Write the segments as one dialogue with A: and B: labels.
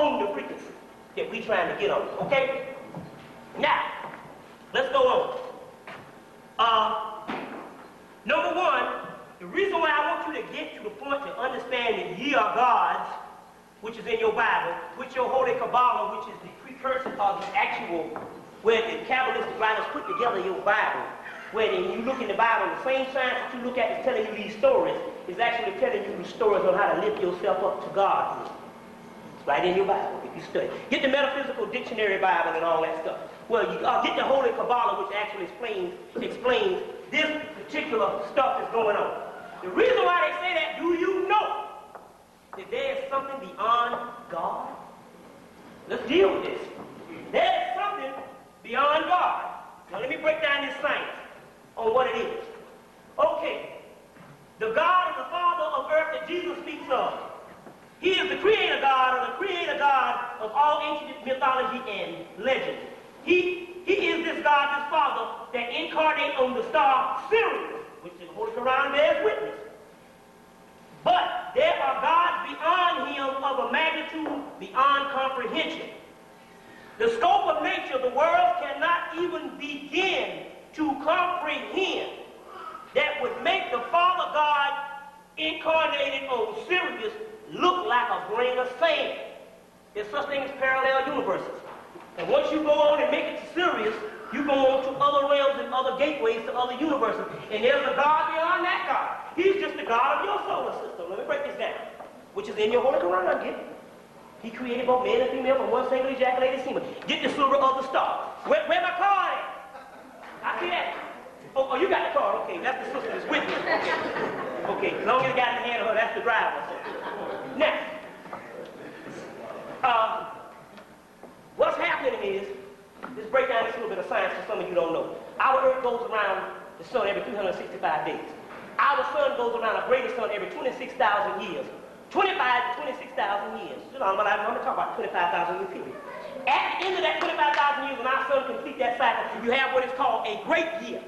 A: on the frequency that we trying to get on, okay? Now, let's go on. Uh, number one, the reason why I want you to get to the point to understand that ye are gods, which is in your Bible, which your Holy Kabbalah, which is the precursor of the actual, where the Kabbalistic writers put together your Bible, where then you look in the Bible, the same science that you look at is telling you these stories, is actually telling you the stories on how to lift yourself up to God. Right in your Bible if you study. Get the Metaphysical Dictionary Bible and all that stuff. Well, you uh, get the Holy Kabbalah, which actually explains, explains this particular stuff that's going on. The reason why they say that, do you know that there is something beyond God? Let's deal with this. There is something beyond God. Now let me break down this science on what it is. Okay, the God and the Father of earth that Jesus speaks of. He is the creator God or the creator God of all ancient mythology and legend. He, he is this God, this Father, that incarnate on the star Sirius, which the Holy Quran bears witness. But there are gods beyond him of a magnitude beyond comprehension. The scope of nature, the world cannot even begin to comprehend that would make the Father God incarnated on Sirius look like a grain of sand. There's such thing as parallel universes. And once you go on and make it to Sirius, you go on to other realms and other gateways to other universes. And there's a God beyond that God. He's just the God of your solar system. Let me break this down. Which is in your Holy Quran, get He created both male and female from one single ejaculated semen. Get the silver of the star. Where, where my card at? I see that. Oh, oh, you got the card. Okay, that's the sister that's with you. Okay. as long as you got in the hand that's the driver. Now, uh, what's happening is, let's break down this little bit of science for some of you don't know. Our Earth goes around the sun every 365 days. Our sun goes around a greater sun every 26,000 years. 25 to 26,000 years. You know, I'm going to talk about 25,000 year period. At the end of that 25,000 years, when our sun completes that cycle, you have what is called a great year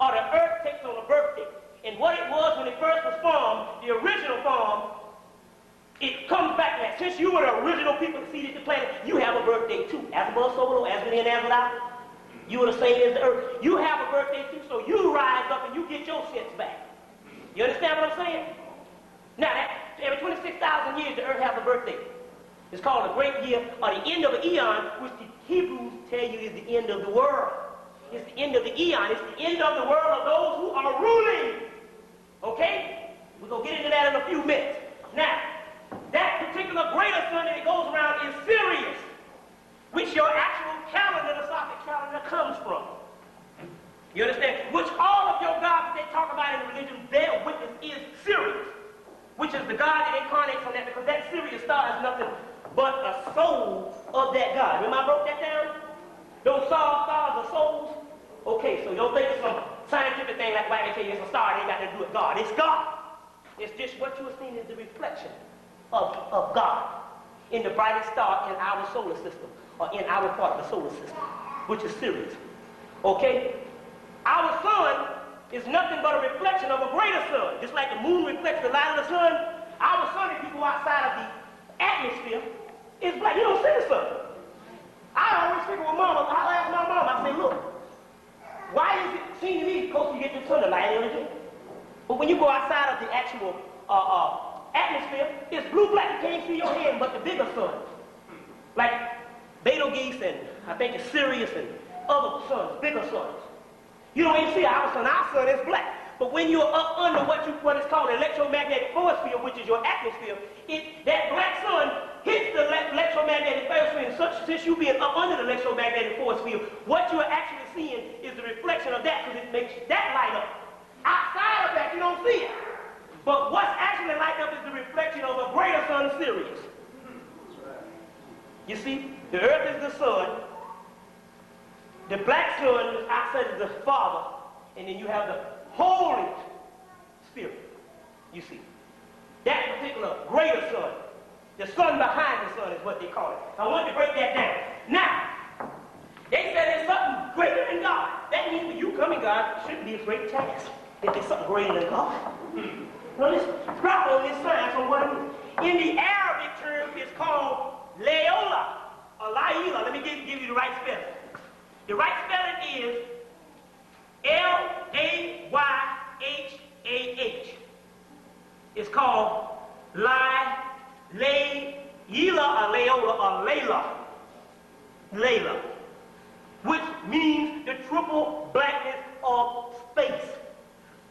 A: or the earth takes on a birthday. And what it was when it first was formed, the original form, it comes back that since you were the original people that seeded the planet, you have a birthday too. As above, so below, as within, as without. You are the same as the earth. You have a birthday too, so you rise up and you get your sense back. You understand what I'm saying? Now, that, every 26,000 years, the earth has a birthday. It's called a great year, or the end of an eon, which the Hebrews tell you is the end of the world. It's the end of the eon. It's the end of the world of those who are ruling. Okay? We're going to get into that in a few minutes. Now, that particular greater sun that goes around is Sirius, which your actual calendar, the solar calendar, comes from. You understand? Which all of your gods they talk about in religion their witness is Sirius, which is the God that incarnates on that, because that Sirius star is nothing but a soul of that God. Remember I broke that down? Those stars, stars are souls. Okay, so don't think it's some scientific thing like why they tell you it's a star, it ain't got to do with God. It's God. It's just what you are seeing is the reflection of, of God in the brightest star in our solar system, or in our part of the solar system, which is Sirius. Okay? Our sun is nothing but a reflection of a greater sun. Just like the moon reflects the light of the sun, our sun, if you go outside of the atmosphere, is black. You don't see the sun. I always figure with mama, I ask my mom, I say, look, why is it seem to me because you get the sun, light energy? But when you go outside of the actual uh, uh, black. You can't see your head but the bigger sun. Like Betelgeuse and I think it's Sirius and other suns, bigger suns. You don't even see our sun. Our sun is black. But when you're up under what you what is called electromagnetic force field, which is your atmosphere, it, that black sun hits the electromagnetic force field. Such since you being up under the electromagnetic force field, what you're actually seeing is the reflection of that because it makes that light up. Outside of that, you don't see it. But what's actually light up is the reflection of a greater sun, Sirius. You see, the earth is the sun. The black sun outside is the Father, and then you have the Holy Spirit. You see. That particular greater sun, the sun behind the sun is what they call it. I want to break that down. Now, they said there's something greater than God. That means when you come in God, shouldn't be a great task. If there's something greater than God. Hmm. Now listen, Grappling is sign from one. In the Arabic term, it's called Laola or Layila. Let me give, give you the right spelling. The right spelling is L A Y H A H. It's called Lay Layila, or Laola or Layla. Layla. Which means the triple blackness of space.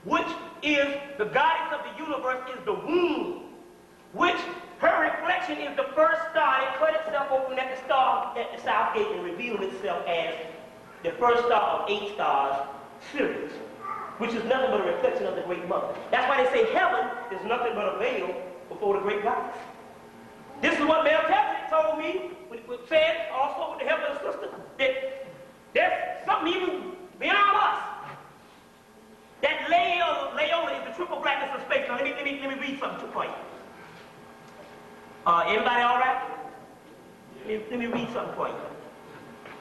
A: Which is the goddess of the universe is the womb. Which her reflection is the first star that cut itself open at the star at the south gate and revealed itself as the first star of eight stars, Sirius, which is nothing but a reflection of the great mother. That's why they say heaven is nothing but a veil before the great goddess. This is what Melchizedek told me, said also with the help of the sister, that there's something even beyond us. That Layola, Layola is the triple blackness of space. Now let me, let me, let me read something for you. Uh, everybody all right? Let me, let me read something for you.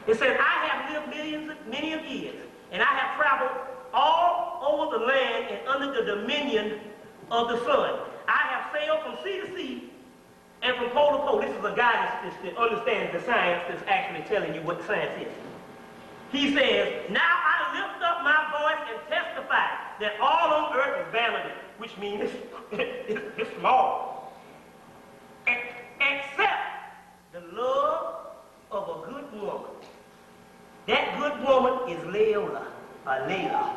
A: It says, I have lived millions, many of years, and I have traveled all over the land and under the dominion of the sun. I have sailed from sea to sea and from pole to pole. This is a guy that understands the science that's actually telling you what science is. He says, Now I lift up my voice and testify that all on earth is vanity, which means it's, it's, it's small. Except the love of a good woman that good woman is Leola, or Layla,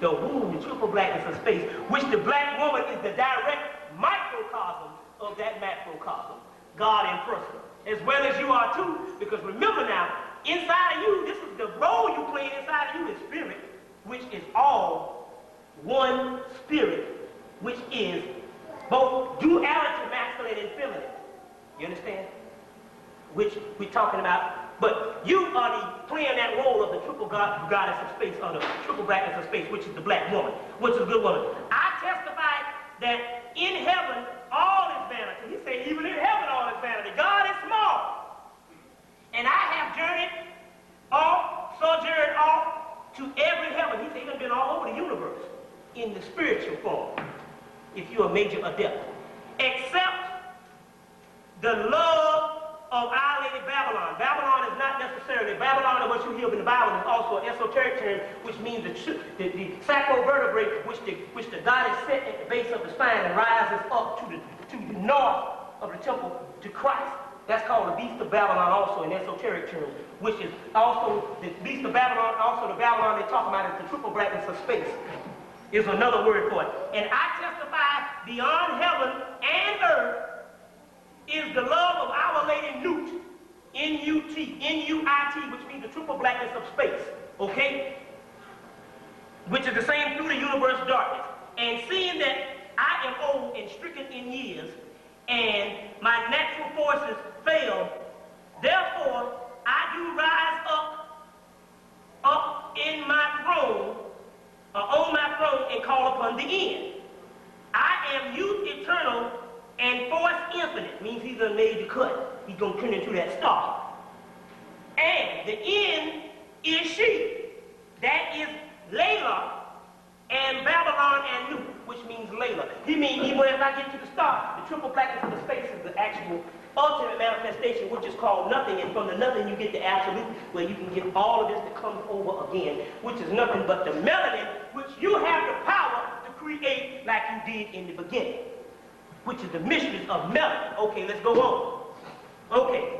A: the womb, the triple blackness of space, which the black woman is the direct microcosm of that macrocosm, God in person, as well as you are too, because remember now, inside of you, this is the role you play inside of you is spirit, which is all one spirit, which is both duality, masculine and feminine. You understand? Which we're talking about but you are the, playing that role of the triple god, goddess of space, or the triple blackness of space, which is the black woman, which is a good woman. I testify that in heaven, all is vanity. He said, even in heaven, all is vanity. God is small. And I have journeyed off, sojourned off to every heaven. He's even been all over the universe in the spiritual form, if you're a major adept. Except the love of Our Lady Babylon. Babylon is not necessarily, Babylon of what you hear in the Bible is also an esoteric term, which means the, the, the sacrovertebrae, which the, which the goddess set at the base of the spine and rises up to the, to the north of the temple to Christ. That's called the beast of Babylon also in esoteric terms, which is also the beast of Babylon, also the Babylon they talk about is the triple blackness of space, is another word for it. And I testify beyond heaven and earth is the love of Our Lady Nut, N-U-T, N-U-I-T, which means the triple blackness of space, okay? Which is the same through the universe darkness. And seeing that I am old and stricken in years, and my natural forces fail, therefore I do rise up, up in my throne, or on my throne, and call upon the end. I am youth eternal and force infinite means he's done made the cut. He's going to turn into that star. And the end is she. That is Layla and Babylon and New, which means Layla. He means even if I get to the star, the triple blackness of the space is the actual ultimate manifestation, which is called nothing. And from the nothing, you get the absolute, where you can get all of this to come over again, which is nothing but the melanin, which you have the power to create like you did in the beginning which is the mysteries of melanin. Okay, let's go on. Okay.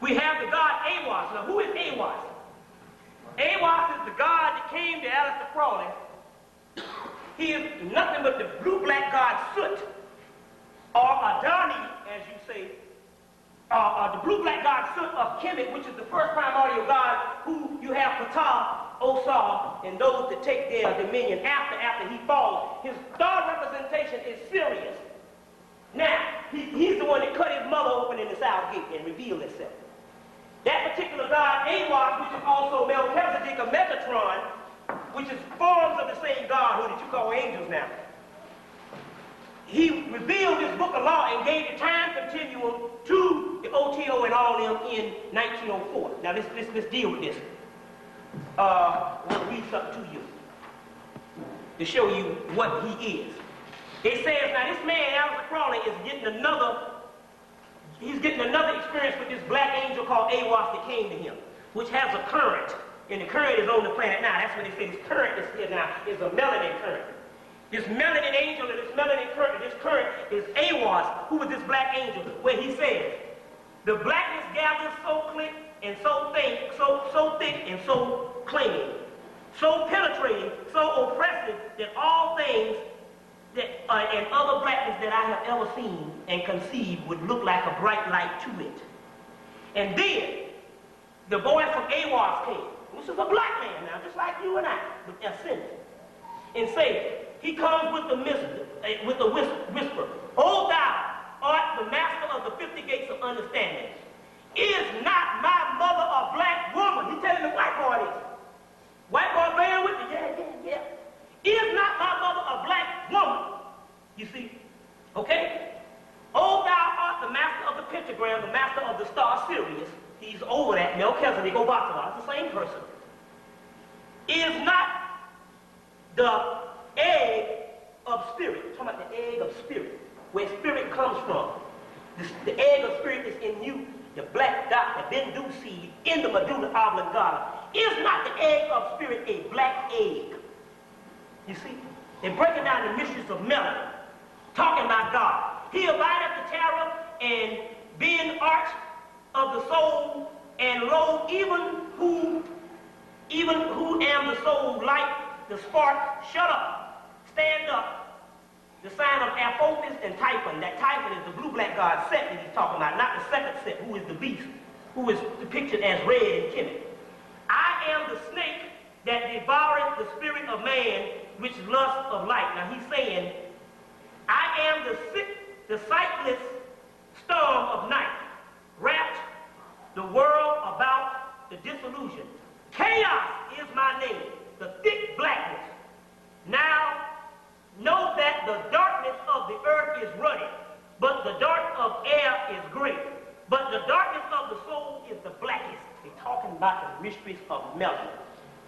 A: We have the god Aiwass. Now, who is Aiwass? Aiwass is the god that came to Aleister Crowley. He is nothing but the blue-black god Sut, or Adani, as you say, uh, uh, the blue-black god son of Kemet, which is the first primordial god who you have Ptah, Osar, and those that take their dominion after after he falls. His third representation is Sirius. Now, he, he's the one that cut his mother open in the south gate and revealed himself. That particular god, Aiwass, which is also Melchizedek of Metatron, which is forms of the same God who that you call angels now. He revealed this book of law and gave the time continuum to the OTO and all them in 1904. Now let's, let's, let's deal with this. Uh, to read something to you to show you what he is. It says, now this man, Aleister Crowley, is getting another, he's getting another experience with this black angel called Aiwass that came to him. which has a current. And the current is on the planet now. That's what they say this current is here now, is a melanin current. This melanin angel and this melanin current, this current is Aiwass, who was this black angel, where he says, the blackness gathers so thick and so thick, so, so thick and so clinging, so penetrating, so oppressive that all things that, uh, and other blackness that I have ever seen and conceived would look like a bright light to it. And then the boy from Aiwass came. This is a black man now, just like you and I, ascended. And say, he comes with the whisper, uh, with the whisper, O thou art the master of the 50 gates of understanding. Is not my mother a black woman? He's telling the white boy this. White boy bearing with me, yeah, yeah, yeah. Is not my mother a black woman? You see? Okay? O thou art the master of the pentagram, the master of the star Sirius. He's over that. Melchizedek Obatala. It's the same person. Is not the egg of spirit. talking about the egg of spirit. Where spirit comes from. the egg of spirit is in you. The black dot, the bindu seed, in the medulla oblongata. Is not the egg of spirit a black egg? You see? They're breaking down the mysteries of melanin, talking about God. He abideth the terror and being arch of the soul, and lo, even who, even who am the soul, light, the spark, shut up, stand up. The sign of Apophis and Typhon. That Typhon is the blue-black god Set that he's talking about, not the second Set, who is the beast, who is depicted as red and timid. I am the snake that devoureth the spirit of man which lust of light. Now he's saying, I am the, sick, the sightless storm of night, wrapped the world about the disillusion. Chaos is my name, the thick blackness. Now, know that the darkness of the earth is running, but the dark of air is great. But the darkness of the soul is the blackest. They're talking about the mysteries of melanin.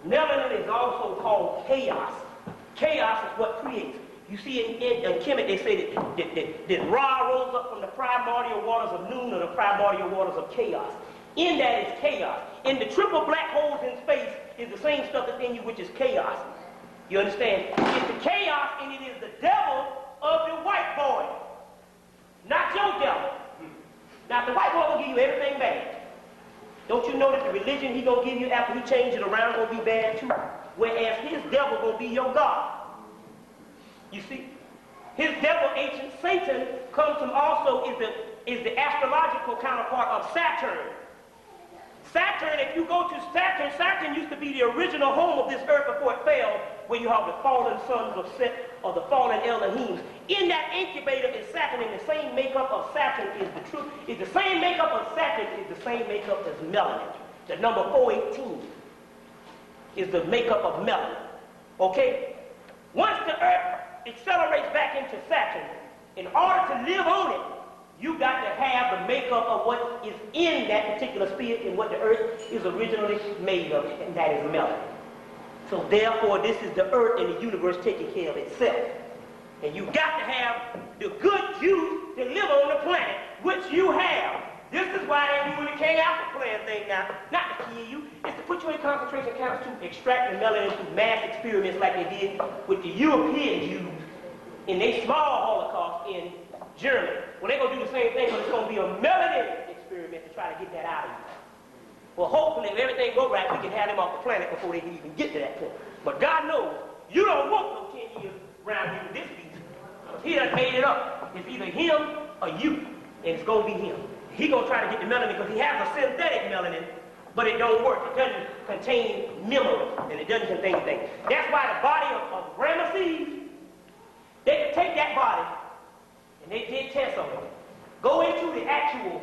A: Melanin is also called chaos. Chaos is what creates. You see in, in, in Kemet, they say that, that, that, that Ra rose up from the primordial waters of Nun or the primordial waters of chaos. In that is chaos. In the triple black holes in space is the same stuff that's in you, which is chaos. You understand? It's the chaos, and it is the devil of the white boy, not your devil. Now, the white boy will give you everything bad. Don't you know that the religion he gonna give you after he changes it around gonna be bad too? Whereas his devil gonna be your God. You see? His devil, ancient Satan, comes from also is the, is the astrological counterpart of Saturn. Saturn, if you go to Saturn, Saturn used to be the original home of this earth before it fell, where you have the fallen sons of Set or the fallen Elohims. In that incubator is Saturn, and the same makeup of Saturn is the truth. Is the same makeup of Saturn is the same makeup as melanin. The number 418 is the makeup of melanin. Okay? Once the earth accelerates back into Saturn, in order to live on it, you got to have the makeup of what is in that particular sphere and what the earth is originally made of, and that is melanin. So therefore, this is the earth and the universe taking care of itself. And you got to have the good juice to live on the planet, which you have. This is why they're doing the King Alfred plan thing now. Not to kill you, it's to put you in concentration camps to extract the melanin through mass experiments like they did with the European Jews in their small Holocaust in Germany. Well, they're going to do the same thing, but it's going to be a melanin experiment to try to get that out of you. Well, hopefully, if everything go right, we can have them off the planet before they can even get to that point. But God knows, you don't want no 10 years around here with this beast. He done made it up. It's either him or you, and it's going to be him. He going to try to get the melanin because he has a synthetic melanin, but it don't work. It doesn't contain memory, and it doesn't contain things. That's why the body of, of Ramesses, they could take that body, and they did tests on it, go into the actual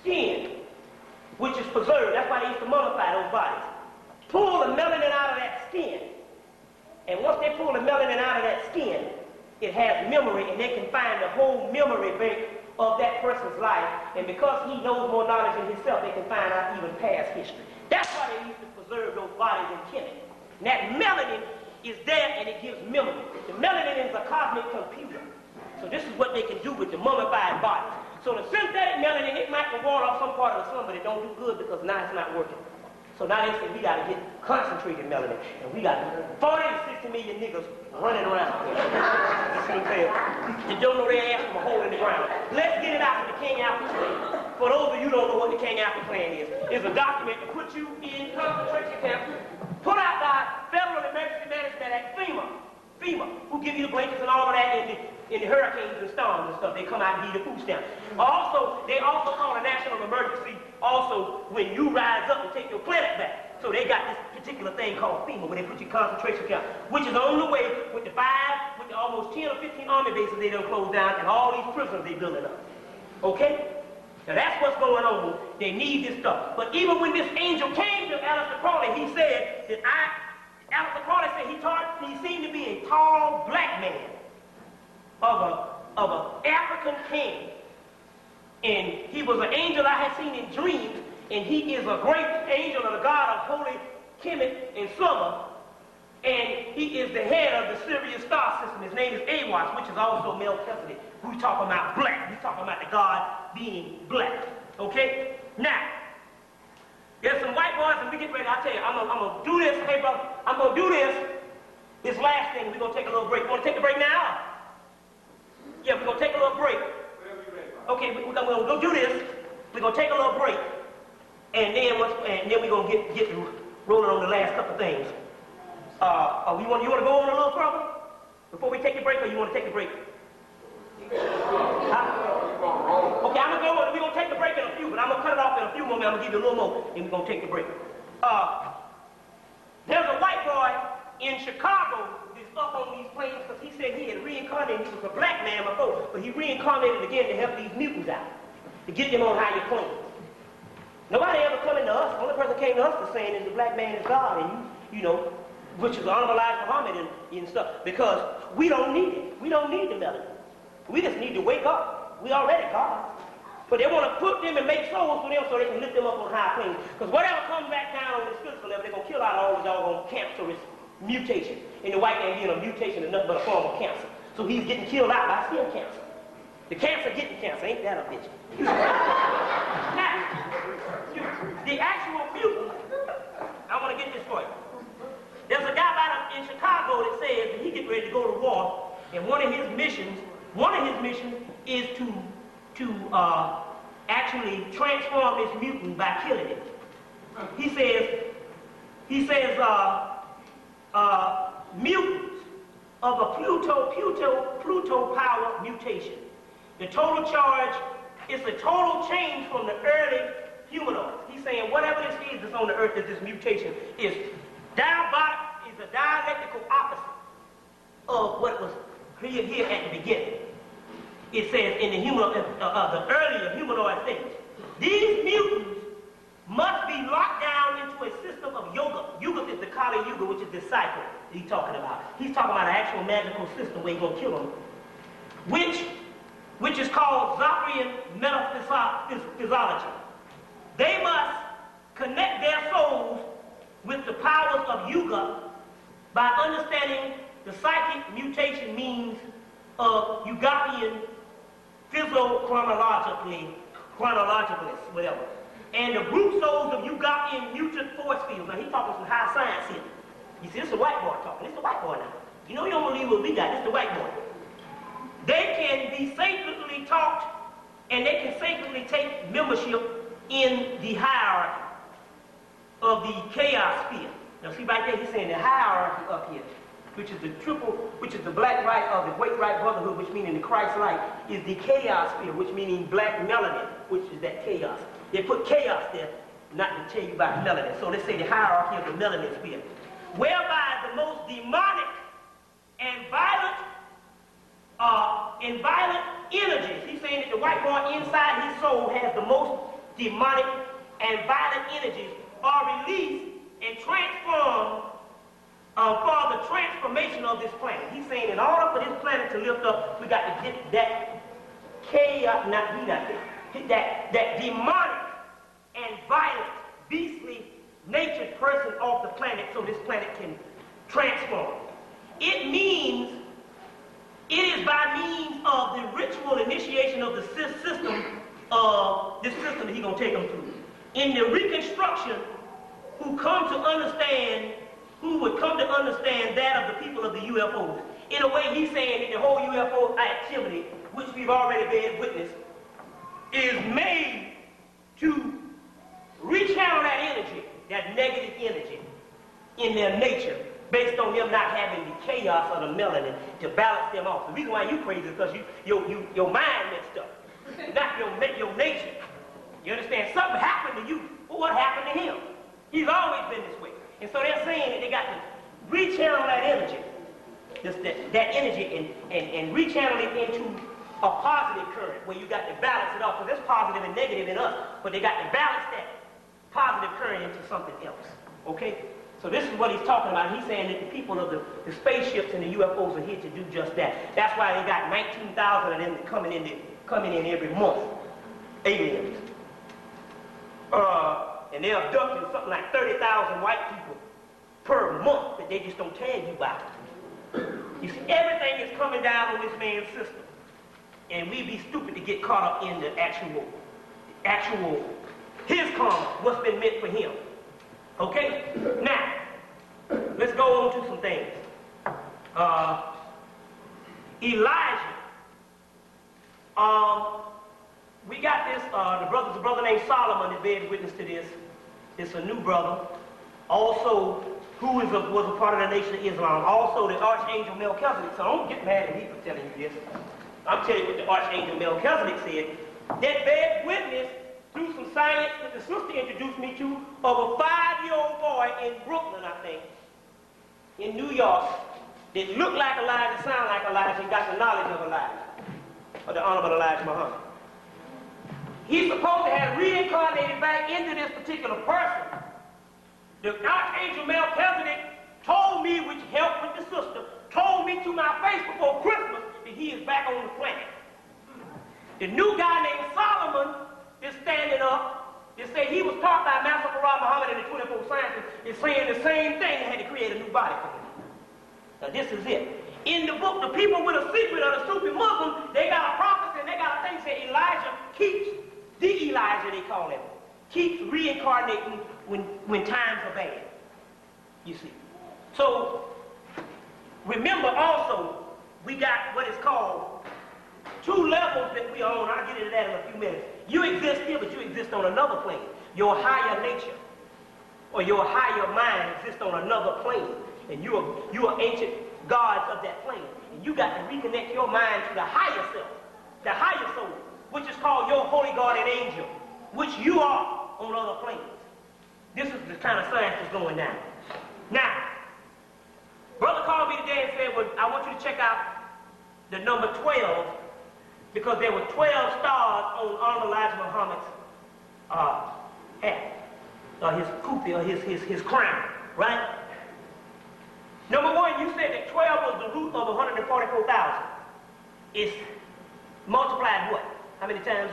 A: skin, which is preserved. That's why they used to mummify those bodies. Pull the melanin out of that skin. And once they pull the melanin out of that skin, it has memory, and they can find the whole memory bank of that person's life. And because he knows more knowledge than himself, they can find out even past history. That's why they used to preserve those bodies in Kemet. And that melanin is there, and it gives memory. The melanin is a cosmic computer. So this is what they can do with the mummified bodies. So the synthetic melanin, it might reward off some part of the sun, but it don't do good because now it's not working. So now they say we gotta get concentrated melanin. And we got 40 to 60 million niggas running around. you don't know their ass from a hole in the ground. Let's get it out of the King Alfred plan. For those of you who don't know what the King Alfred plan is, it's a document to put you in concentration camps, put out by Federal Emergency Management Act, FEMA, FEMA, who give you the blankets and all of that in the, in the hurricanes and storms and stuff. They come out and give you the food stamps. Also, they also call a national emergency also when you rise up and take your planet back. So they got this particular thing called FEMA, where they put you concentration camp, which is the only way with the five, with the almost 10 or 15 army bases they done closed down and all these prisons they building up. Okay? Now that's what's going on. They need this stuff. But even when this angel came to Aleister Crowley, he said that I Crowley said he, taught, he seemed to be a tall black man of a of an African king. And he was an angel I had seen in dreams, and he is a great angel of the God of Holy Kemet and Sumer. And he is the head of the Sirius star system. His name is Aiwass, which is also Melchizedek. We talking about black. We talking about the God being black. Okay? Now, there's some white boys, and we get ready. I tell you, I'm gonna, I'm gonna do this. Hey, brother, I'm gonna do this. This last thing, we're gonna take a little break. You wanna take a break now? Yeah, we're gonna take a little break. Okay, we're gonna, we're gonna do this. We're gonna take a little break, and then once, and then we're gonna get get rolling on the last couple things. Uh, uh, you want you want to go on a little further before we take a break, or you want to take a break? Huh? Okay, I'm gonna go. We're gonna take a break in a few, but I'm gonna cut it off in a few moments. I'm gonna give you a little more, and we're gonna take the break. Uh, there's a white boy in Chicago that's up on these planes because he said he had reincarnated. He was a black man before, but he reincarnated again to help these mutants out, to get them on higher planes. Nobody ever coming to us. The only person came to us for saying is the black man is God, and you, you know, which is honorable Elijah Muhammad and, and stuff, because we don't need it. We don't need the melanin. We just need to wake up. We already God. But they want to put them and make souls for them so they can lift them up on high planes. Because whatever comes back down on the physical level, they're going to kill out all these doggone cancerous mutations. And the white man being a mutation is nothing but a form of cancer. So he's getting killed out by skin cancer. The cancer getting cancer, ain't that a bitch? now, the actual mutant, I want to get this for you. There's a guy by in Chicago that says that he getting ready to go to war, and one of his missions, one of his missions is to to uh, actually transform this mutant by killing it. He says, he says, uh, uh, mutants of a Pluto, Pluto, Pluto power mutation. The total charge is a total change from the early humanoids. He's saying whatever this is that's on the earth that this mutation is diabolic, is a dialectical opposite of what was here, here at the beginning it says in the, human, uh, uh, the earlier humanoid stage. These mutants must be locked down into a system of yoga. Yoga is the Kali Yuga, which is the cycle he's talking about. He's talking about an actual magical system where he's going to kill them, which, which is called Zoroastrian metaphysiology. They must connect their souls with the powers of Yuga by understanding the psychic mutation means of Ugapian physical-chronologically, chronologically, whatever. And the group souls of Ugapian mutant force fields. Now, he's talking some high science here. You see, this is a white boy talking. This is a white boy now. You know you don't believe what we got. This is the white boy. They can be sacredly taught, and they can sacredly take membership in the hierarchy of the chaos sphere. Now, see right there, he's saying the hierarchy up here which is the triple, which is the black right of the great right brotherhood, which meaning the Christ light, is the chaos sphere, which meaning black melanin, which is that chaos. They put chaos there, not to tell you about melanin. So let's say the hierarchy of the melanin sphere, whereby the most demonic and violent, uh, and violent energies. He's saying that the white boy inside his soul has the most demonic and violent energies are released and transformed uh, for the transformation of this planet. He's saying in order for this planet to lift up, we got to get that chaos, not be that, that, that demonic and violent, beastly natured person off the planet so this planet can transform. It means, it is by means of the ritual initiation of the system, of this system that he's going to take them through. In the reconstruction who come to understand, who would come to understand that of the people of the UFOs. In a way, he's saying that the whole UFO activity, which we've already been witness, is made to rechannel that energy, that negative energy, in their nature, based on them not having the chaos of the melanin to balance them off. The reason why you crazy is because you, your, you, your mind messed up, not your, your nature. You understand? Something happened to you. Well, what happened to him? He's always been this way. And so they're saying that they got to rechannel that energy, just that, that energy, and, and, and rechannel it into a positive current where you got to balance it off. Because there's positive and negative in us, but they got to balance that positive current into something else. Okay? So this is what he's talking about. He's saying that the people of the, the spaceships and the UFOs are here to do just that. That's why they got 19,000 of them coming in, coming in every month. Aliens. Uh, and they're abducting something like 30,000 white people per month that they just don't tell you about. You see, everything is coming down on this man's system. And we'd be stupid to get caught up in the actual, actual, his karma, what's been meant for him. Okay? Now, let's go on to some things. Uh, Elijah. Um, we got this, uh, the brother's a brother named Solomon that bears witness to this. It's a new brother. Also, who is a, was a part of the nation of Islam. Also, the Archangel Melchizedek. So don't get mad at me for telling you this. I'm telling you what the Archangel Melchizedek said. That bears witness through some science that the sister introduced me to of a five-year-old boy in Brooklyn, I think, in New York, that looked like Elijah, that sounded like Elijah, and got the knowledge of Elijah, of the Honorable Elijah Muhammad. He's supposed to have reincarnated back into this particular person. The Archangel Melchizedek told me, which helped with the sister, told me to my face before Christmas that he is back on the planet. The new guy named Solomon is standing up and say he was taught by Master Fard Muhammad in the 24 sciences is saying the same thing and had to create a new body for him. Now this is it. In the book, the people with a secret of the stupid Muslim, they got a prophecy and they got a thing saying Elijah keeps, the Elijah they call him, keeps reincarnating when, when times are bad. You see. So remember also, we got what is called two levels that we are on. I'll get into that in a few minutes. You exist here, but you exist on another plane. Your higher nature or your higher mind exists on another plane. And you are, you are ancient gods of that plane. And you got to reconnect your mind to the higher self, the higher soul, which is called your holy guardian angel, which you are on other planes. This is the kind of science that's going down. Now, brother called me today and said, well, I want you to check out the number 12 because there were 12 stars on Honorable Elijah Muhammad's uh, hat, or his kufi, or his, his, his crown, right? Number one, you said that 12 was the root of 144,000. It's multiplied what? How many times?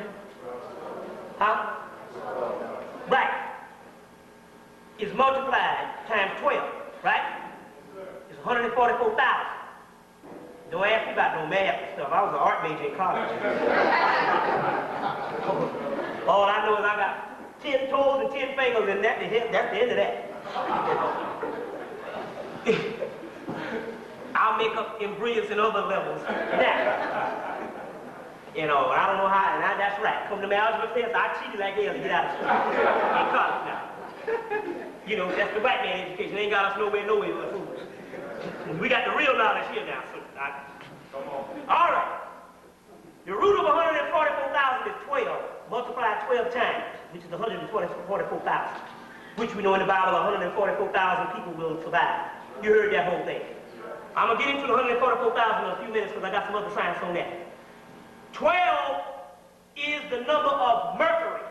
A: Huh? Right. is multiplied times 12, right? It's 144,000. Don't ask me about no math and stuff. I was an art major in college. All I know is I got 10 toes and 10 fingers, and that, that's the end of that. I'll make up in in other levels. Now, you know, I don't know how, and I, that's right. Come to my algebra test, I cheated like hell to get out of school. In college now. You know, that's the white man education. They ain't got us nowhere, nowhere but fools. We got the real knowledge here now, so I, all right. The root of 144,000 is 12. Multiply 12 times, which is 144,000. Which we know in the Bible, 144,000 people will survive. You heard that whole thing. I'm going to get into the 144,000 in a few minutes because I got some other science on that. 12 is the number of Mercury.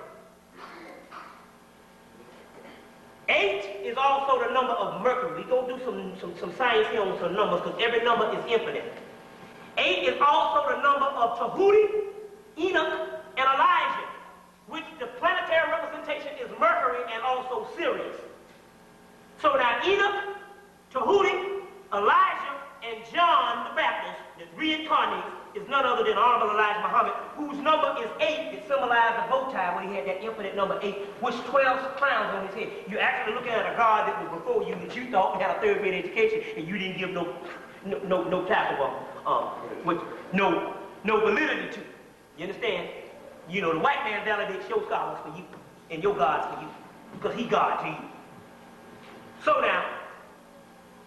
A: Eight is also the number of Mercury. Going to do some, some, some science here on some numbers because every number is infinite. Eight is also the number of Tahuti, Enoch, and Elijah, which the planetary representation is Mercury and also Sirius. So now Enoch, Tahuti, Elijah, and John the Baptist, that reincarnates, is none other than Honorable Elijah Muhammad, whose number is eight. It symbolizes the bow tie when he had that infinite number eight, which 12 crowns on his head. You're actually looking at a God that was before you that you thought had a third grade education and you didn't give no no no, no type of um which, no no validity to. You understand? You know, the white man validates your scholars for you and your gods for you because he God to you. So now,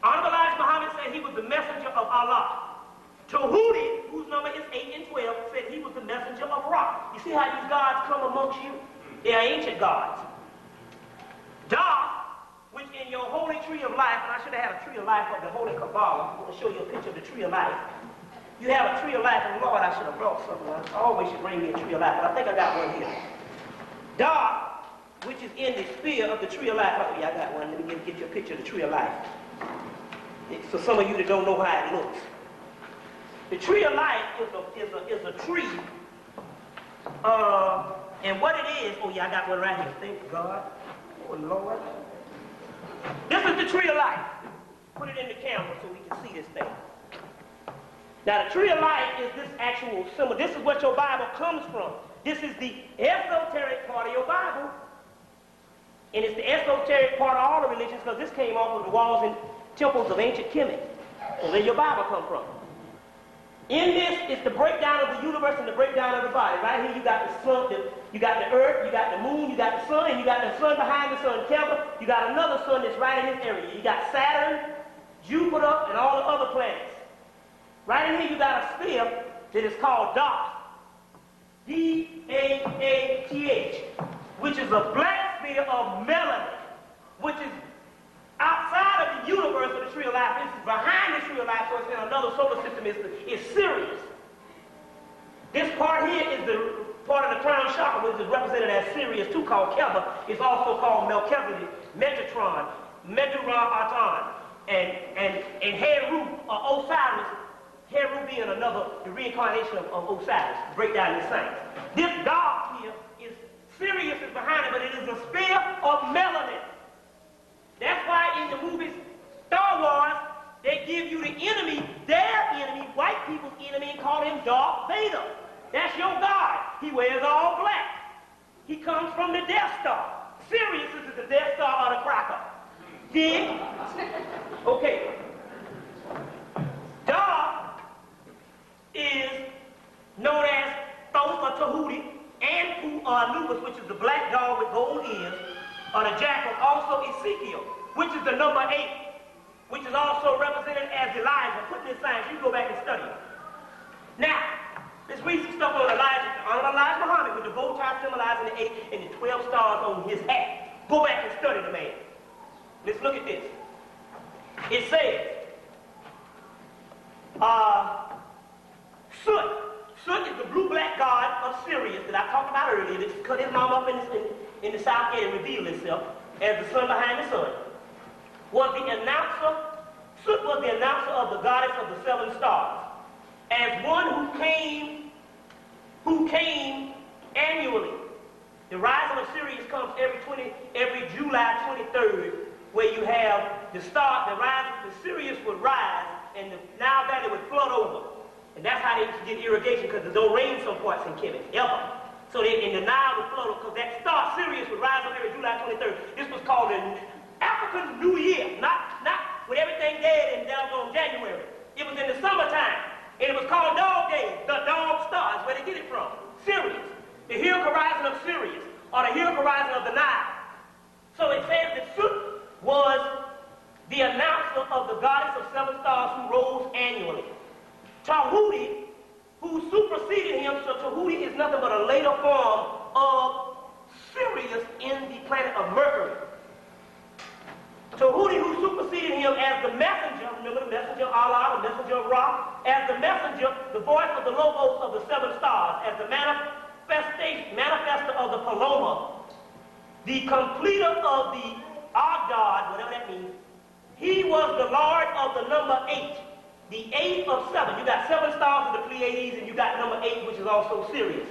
A: Honorable Elijah Muhammad said he was the messenger of Allah. Tahuti, whose number is 8 and 12, said he was the messenger of Ra. You see how these gods come amongst you? They are ancient gods. Da, which in your holy tree of life, and I should have had a tree of life of the holy Kabbalah. I'm going to show you a picture of the tree of life. You have a tree of life, and Lord, I should have brought something. I always should bring me a tree of life, but I think I got one here. Da, which is in the sphere of the tree of life. Oh, yeah, I got one. Let me get, get you a picture of the tree of life. For some of you that don't know how it looks. The tree of life is a, is a, is a tree. Uh, and what it is, oh yeah, I got one right here. Thank God. Oh Lord. This is the tree of life. Put it in the camera so we can see this thing. Now the tree of life is this actual symbol. This is what your Bible comes from. This is the esoteric part of your Bible. And it's the esoteric part of all the religions because this came off of the walls and temples of ancient Kemet. And where your Bible come from. In this is the breakdown of the universe and the breakdown of the body. Right here you got the sun, the, you got the earth, you got the moon, you got the sun, and you got the sun behind the sun, Kepler. You got another sun that's right in this area. You got Saturn, Jupiter, and all the other planets. Right in here you got a sphere that is called Daath. D-A-A-T-H, which is a black sphere of melanin, which is outside of the universe of the tree of life. This is behind the tree of life, so it's in another solar system. It's, it's Sirius. This part here is the part of the crown chakra, which is represented as Sirius, too, called Keter. It's also called Melchizedek, Metatron, Medulla and, and, and Heru, or Osiris. Heru being another, the reincarnation of, of Osiris. Break down the science. This dog here is Sirius is behind it, but it is a sphere of melanin. That's why in the movies Star Wars, they give you the enemy, their enemy, white people's enemy, and call him Darth Vader. That's your God. He wears all black. He comes from the Death Star. Sirius is the Death Star or the cracker. Dig? Okay. Darth is known as Thoth or Tahuti, and Pu or Anubis, which is the black dog with gold ears, or the jackal, also Ezekiel, which is the number eight, which is also represented as Elijah. Put this sign, you go back and study. Now, let's read some stuff on Elijah, on Elijah Muhammad with the bow tie symbolizing the eight and the 12 stars on his hat. Go back and study the man. Let's look at this. It says, uh, Sut. Sut is the blue-black god of Sirius that I talked about earlier that cut his mom up in, in, in the south gate and revealed itself as the sun behind the sun, was the announcer, Sut was the announcer of the goddess of the seven stars, as one who came, who came annually. The rising of Sirius comes every 20, every July 23rd, where you have the start, the rise, the Sirius would rise, and the Nile Valley would flood over. And that's how they used to get irrigation, because there's no rain some parts in Kemet, ever. So that in the Nile would flow, because that star Sirius would rise up every July 23rd. This was called the African New Year, not, not with everything dead in down on January. It was in the summertime, and it was called Dog Day, the dog star. That's where they get it from. Sirius, the hill horizon of Sirius, or the hill horizon of the Nile. So it says that Sut was the announcer of the goddess of seven stars who rose annually. Tahuti who superseded him, so Tahuti is nothing but a later form of Sirius in the planet of Mercury. Tahuti who superseded him as the messenger, remember the messenger of Allah, the messenger of Ra, as the messenger, the voice of the logos of the seven stars, as the manifestation, manifester of the Pleroma, the completer of the Ogdoad, whatever that means, he was the Lord of the number eight. The eight of seven. You got seven stars in the Pleiades, and you got number eight, which is also Sirius.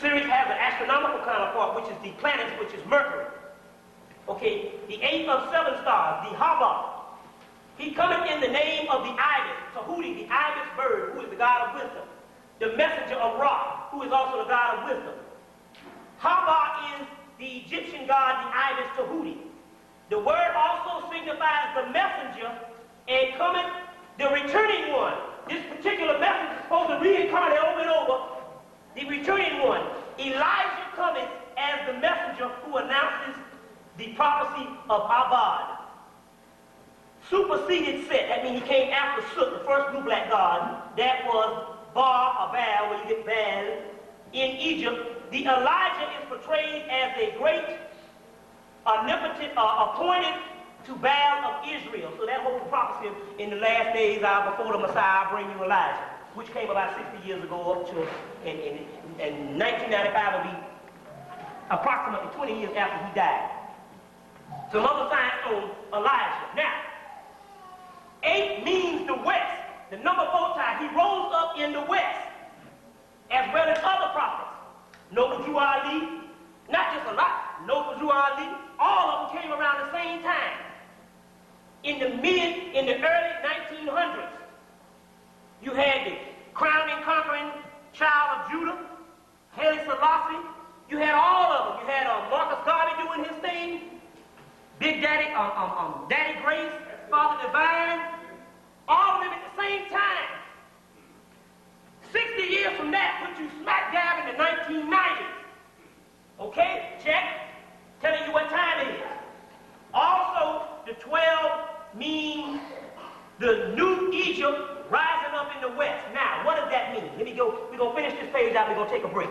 A: Sirius has an astronomical counterpart, which is the planets, which is Mercury. Okay, the eight of seven stars, the Haba. He cometh in the name of the ibis, Tahuti, the ibis bird, who is the god of wisdom. The messenger of Ra, who is also the god of wisdom. Haba is the Egyptian god, the ibis Tahuti. The word also signifies the messenger and cometh the returning one. This particular message is supposed to reincarnate over and over. The returning one. Elijah cometh as the messenger who announces the prophecy of Abad. Superseded Set, that means he came after Sut, the first blue black god. That was Bar or Baal, where you get Baal. In Egypt, the Elijah is portrayed as a great, omnipotent, uh, appointed to Baal of Israel. So that whole prophecy in the last days, uh, before the Messiah, I'll bring you Elijah, which came about 60 years ago up to, in, in, in 1995 will be approximately 20 years after he died. So other signs on Elijah. Now, eight means the west. The number four time, he rose up in the west, as well as other prophets. Noble Ali, not just a lot, Noble Ali, all of them came around the same time. In the mid, in the early 1900s, you had the crowning, conquering child of Judah, Haile Selassie. You had all of them. You had uh, Marcus Garvey doing his thing, Big Daddy, um, um, um, Daddy Grace, Father Divine, all of them at the same time. 60 years from that put you smack dab in the 1990s. Okay? Check. Telling you what time it is. Also, the 12 means the new Egypt rising up in the west. Now, what does that mean? Let me go. We're going to finish this page out. We're going to take a break.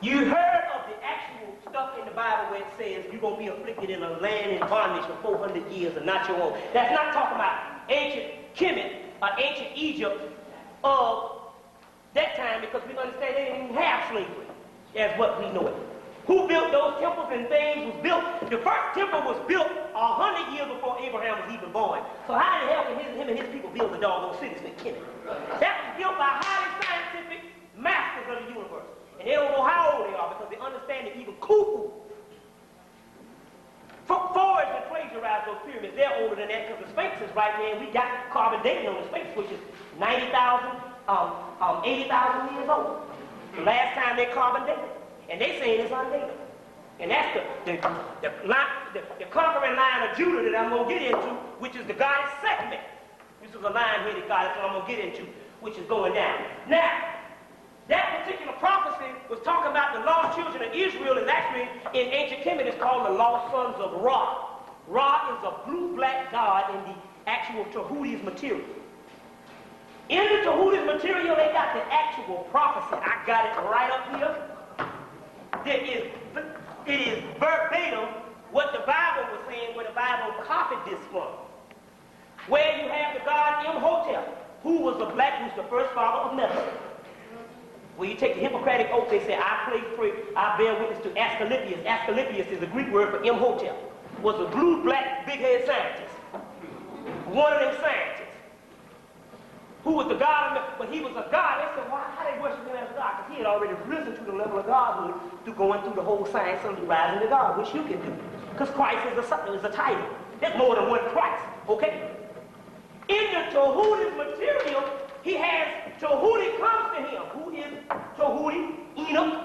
A: You heard of the actual stuff in the Bible where it says you're going to be afflicted in a land in bondage for 400 years and not your own. That's not talking about ancient Kemet or ancient Egypt of that time because we understand they didn't even have slavery as what we know it. Who built those temples and things was built? The first temple was built a hundred years before Abraham was even born. So how the hell can his, him and his people build the doggone cities in Kemet? That was built by highly scientific masters of the universe. And they don't know how old they are because they understand that even Khufu forged and plagiarized those pyramids. They're older than that because the Sphinx is right there we got carbon dating on the Sphinx, which is 90,000, um, um, 80,000 years old. The last time they carbon dated. And they saying it's undated. And that's the, the, the, line, the, the conquering line of Judah that I'm going to get into, which is the goddess Sekhmet. This is a line-headed goddess that I'm going to get into, which is going down. Now, that particular prophecy was talking about the lost children of Israel is actually, in ancient Kemet, it's called the lost sons of Ra. Ra is a blue-black god in the actual Tahuti's material. In the Tahuti's material, they got the actual prophecy. I got it right up here. That is, it is verbatim what the Bible was saying, where the Bible copied this from. Where you have the god Imhotep, who was the black, who's the first father of Method. When you take the Hippocratic oath, they say, I pray, pray, I bear witness to Asclepius. Asclepius is the Greek word for Imhotep. Was a blue, black, big-headed scientist. One of them scientists. Who was the God of the, but he was a God. They said, why, how they worship him as God? Because he had already risen to the level of godhood through going through the whole science of rising to God, which you can do. Because Christ is a, is a title. There's more than one Christ, okay? In the Tahuti's material, he has Tahuti comes to him. Who is Tahuti? Enoch,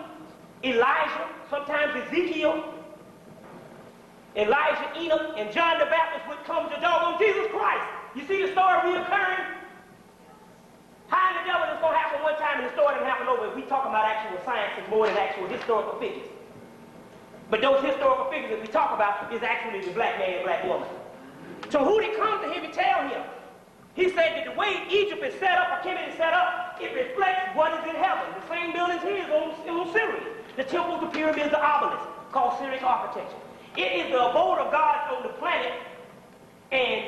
A: Elijah, sometimes Ezekiel, Elijah, Enoch, and John the Baptist would come to doggone Jesus Christ. You see the story reoccurring? How in the devil is going to happen one time and the story didn't happen over? We talk about actual science more than actual historical figures. But those historical figures that we talk about is actually the black man and black woman. So who did come to him and tell him, he said that the way Egypt is set up, or Kemet is set up, it reflects what is in heaven. The same buildings here is on, on Sirius. The temples, the pyramids, the obelisks, called Syriac architecture. It is the abode of God on the planet, and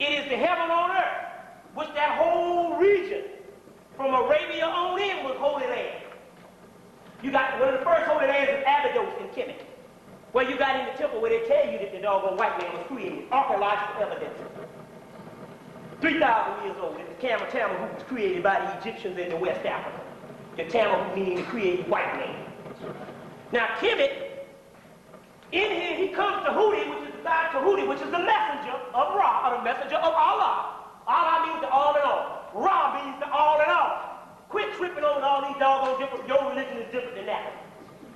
A: it is the heaven on earth, which that whole region, from Arabia on in, was holy land. You got one of the first holy lands is Abydos in Kemet, where you got in the temple where they tell you that the doggone white man was created, archaeological evidence. 3,000 years old. The Camel who was created by the Egyptians in the West Africa. The Tamil meaning the created white man. Now Kemet, in here he comes to Houthi, which is the god Tahuti, which is the messenger of Ra, or the messenger of Allah. Allah means the all in all. Means the all in all. Quit tripping on all these doggone different, your religion is different than that.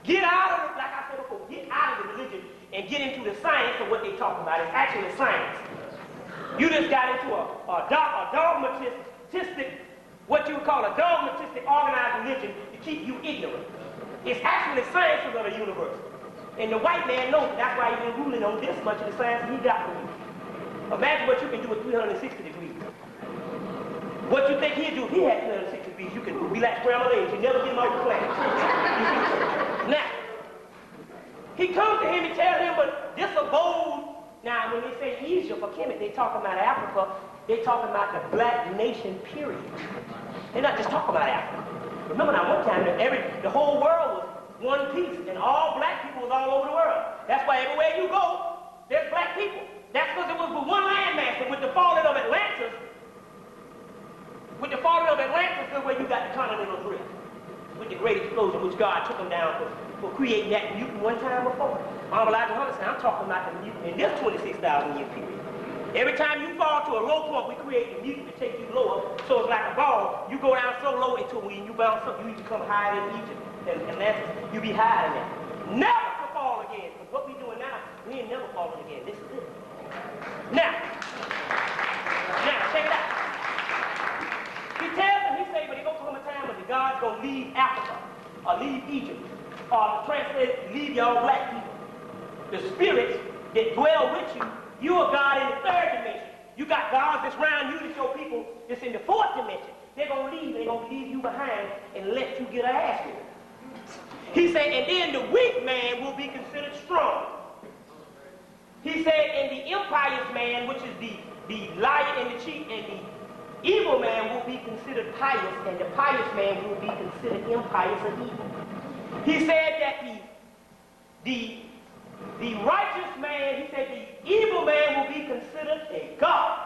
A: Get out of it, like I said before, get out of the religion and get into the science of what they talk about. It's actually science. You just got into a, a, a dogmatistic, what you would call a dogmatistic organized religion to keep you ignorant. It's actually sciences of the universe. And the white man knows. That's why he's been ruling on this much of the science he got from you. Imagine what you can do with 360 degrees. What you think he'd do he had 360 degrees? You can like scrambled eggs. You never get him off the planet. now, he comes to him and tells him, but this abode now, when they say Egypt or Kemet, they talking about Africa. They talking about the black nation, period. They're not just talking about Africa. Remember now, one time, every, the whole world was one piece, and all black people was all over the world. That's why everywhere you go, there's black people. That's because it was the one landmass, and with the falling of Atlantis, with the falling of Atlantis is where you got the continental drift. With the great explosion, which God took them down for, for creating that mutant one time before. Mama Elijah Hunter said, I'm talking about the mutant in this 26,000 year period. Every time you fall to a low point, we create a mutant to take you lower. So it's like a ball. You go down so low until when you bounce up, you become higher than Egypt. And, that's, you be higher than that. Never to fall again. Because what we doing now, we ain't never falling again. This is it. Now, check it out. He tells them, he say, but he gonna come a God's gonna leave Africa or leave Egypt or translate, leave y'all black people the spirits that dwell with you, you are God in the third dimension. You got gods that's around you to show people that's in the fourth dimension. They're to leave. They're to leave you behind and let you get an ass He said, and then the weak man will be considered strong. He said, and the impious man, which is the, the liar and the cheat, and the evil man will be considered pious, and the pious man will be considered impious and evil. He said that the, the the righteous man, he said, the evil man will be considered a God.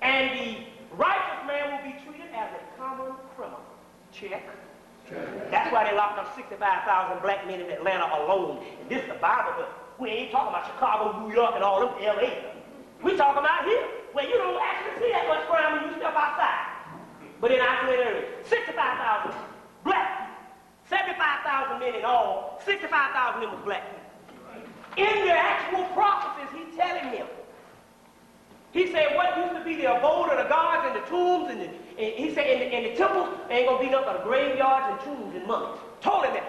A: And the righteous man will be treated as a common criminal. Check. That's why they locked up 65,000 black men in Atlanta alone. And this is the Bible, but we ain't talking about Chicago, New York, and all them L.A. We talk about here, where you don't actually see that much crime when you step outside. But in isolated areas, 65,000 black 75,000 men in all, 65,000 of them was black In the actual prophecies, he's telling them. He said what used to be the abode of the gods and the tombs and, the, and he said in the, in the temples, ain't gonna be nothing but graveyards and tombs and mummies. Told him that.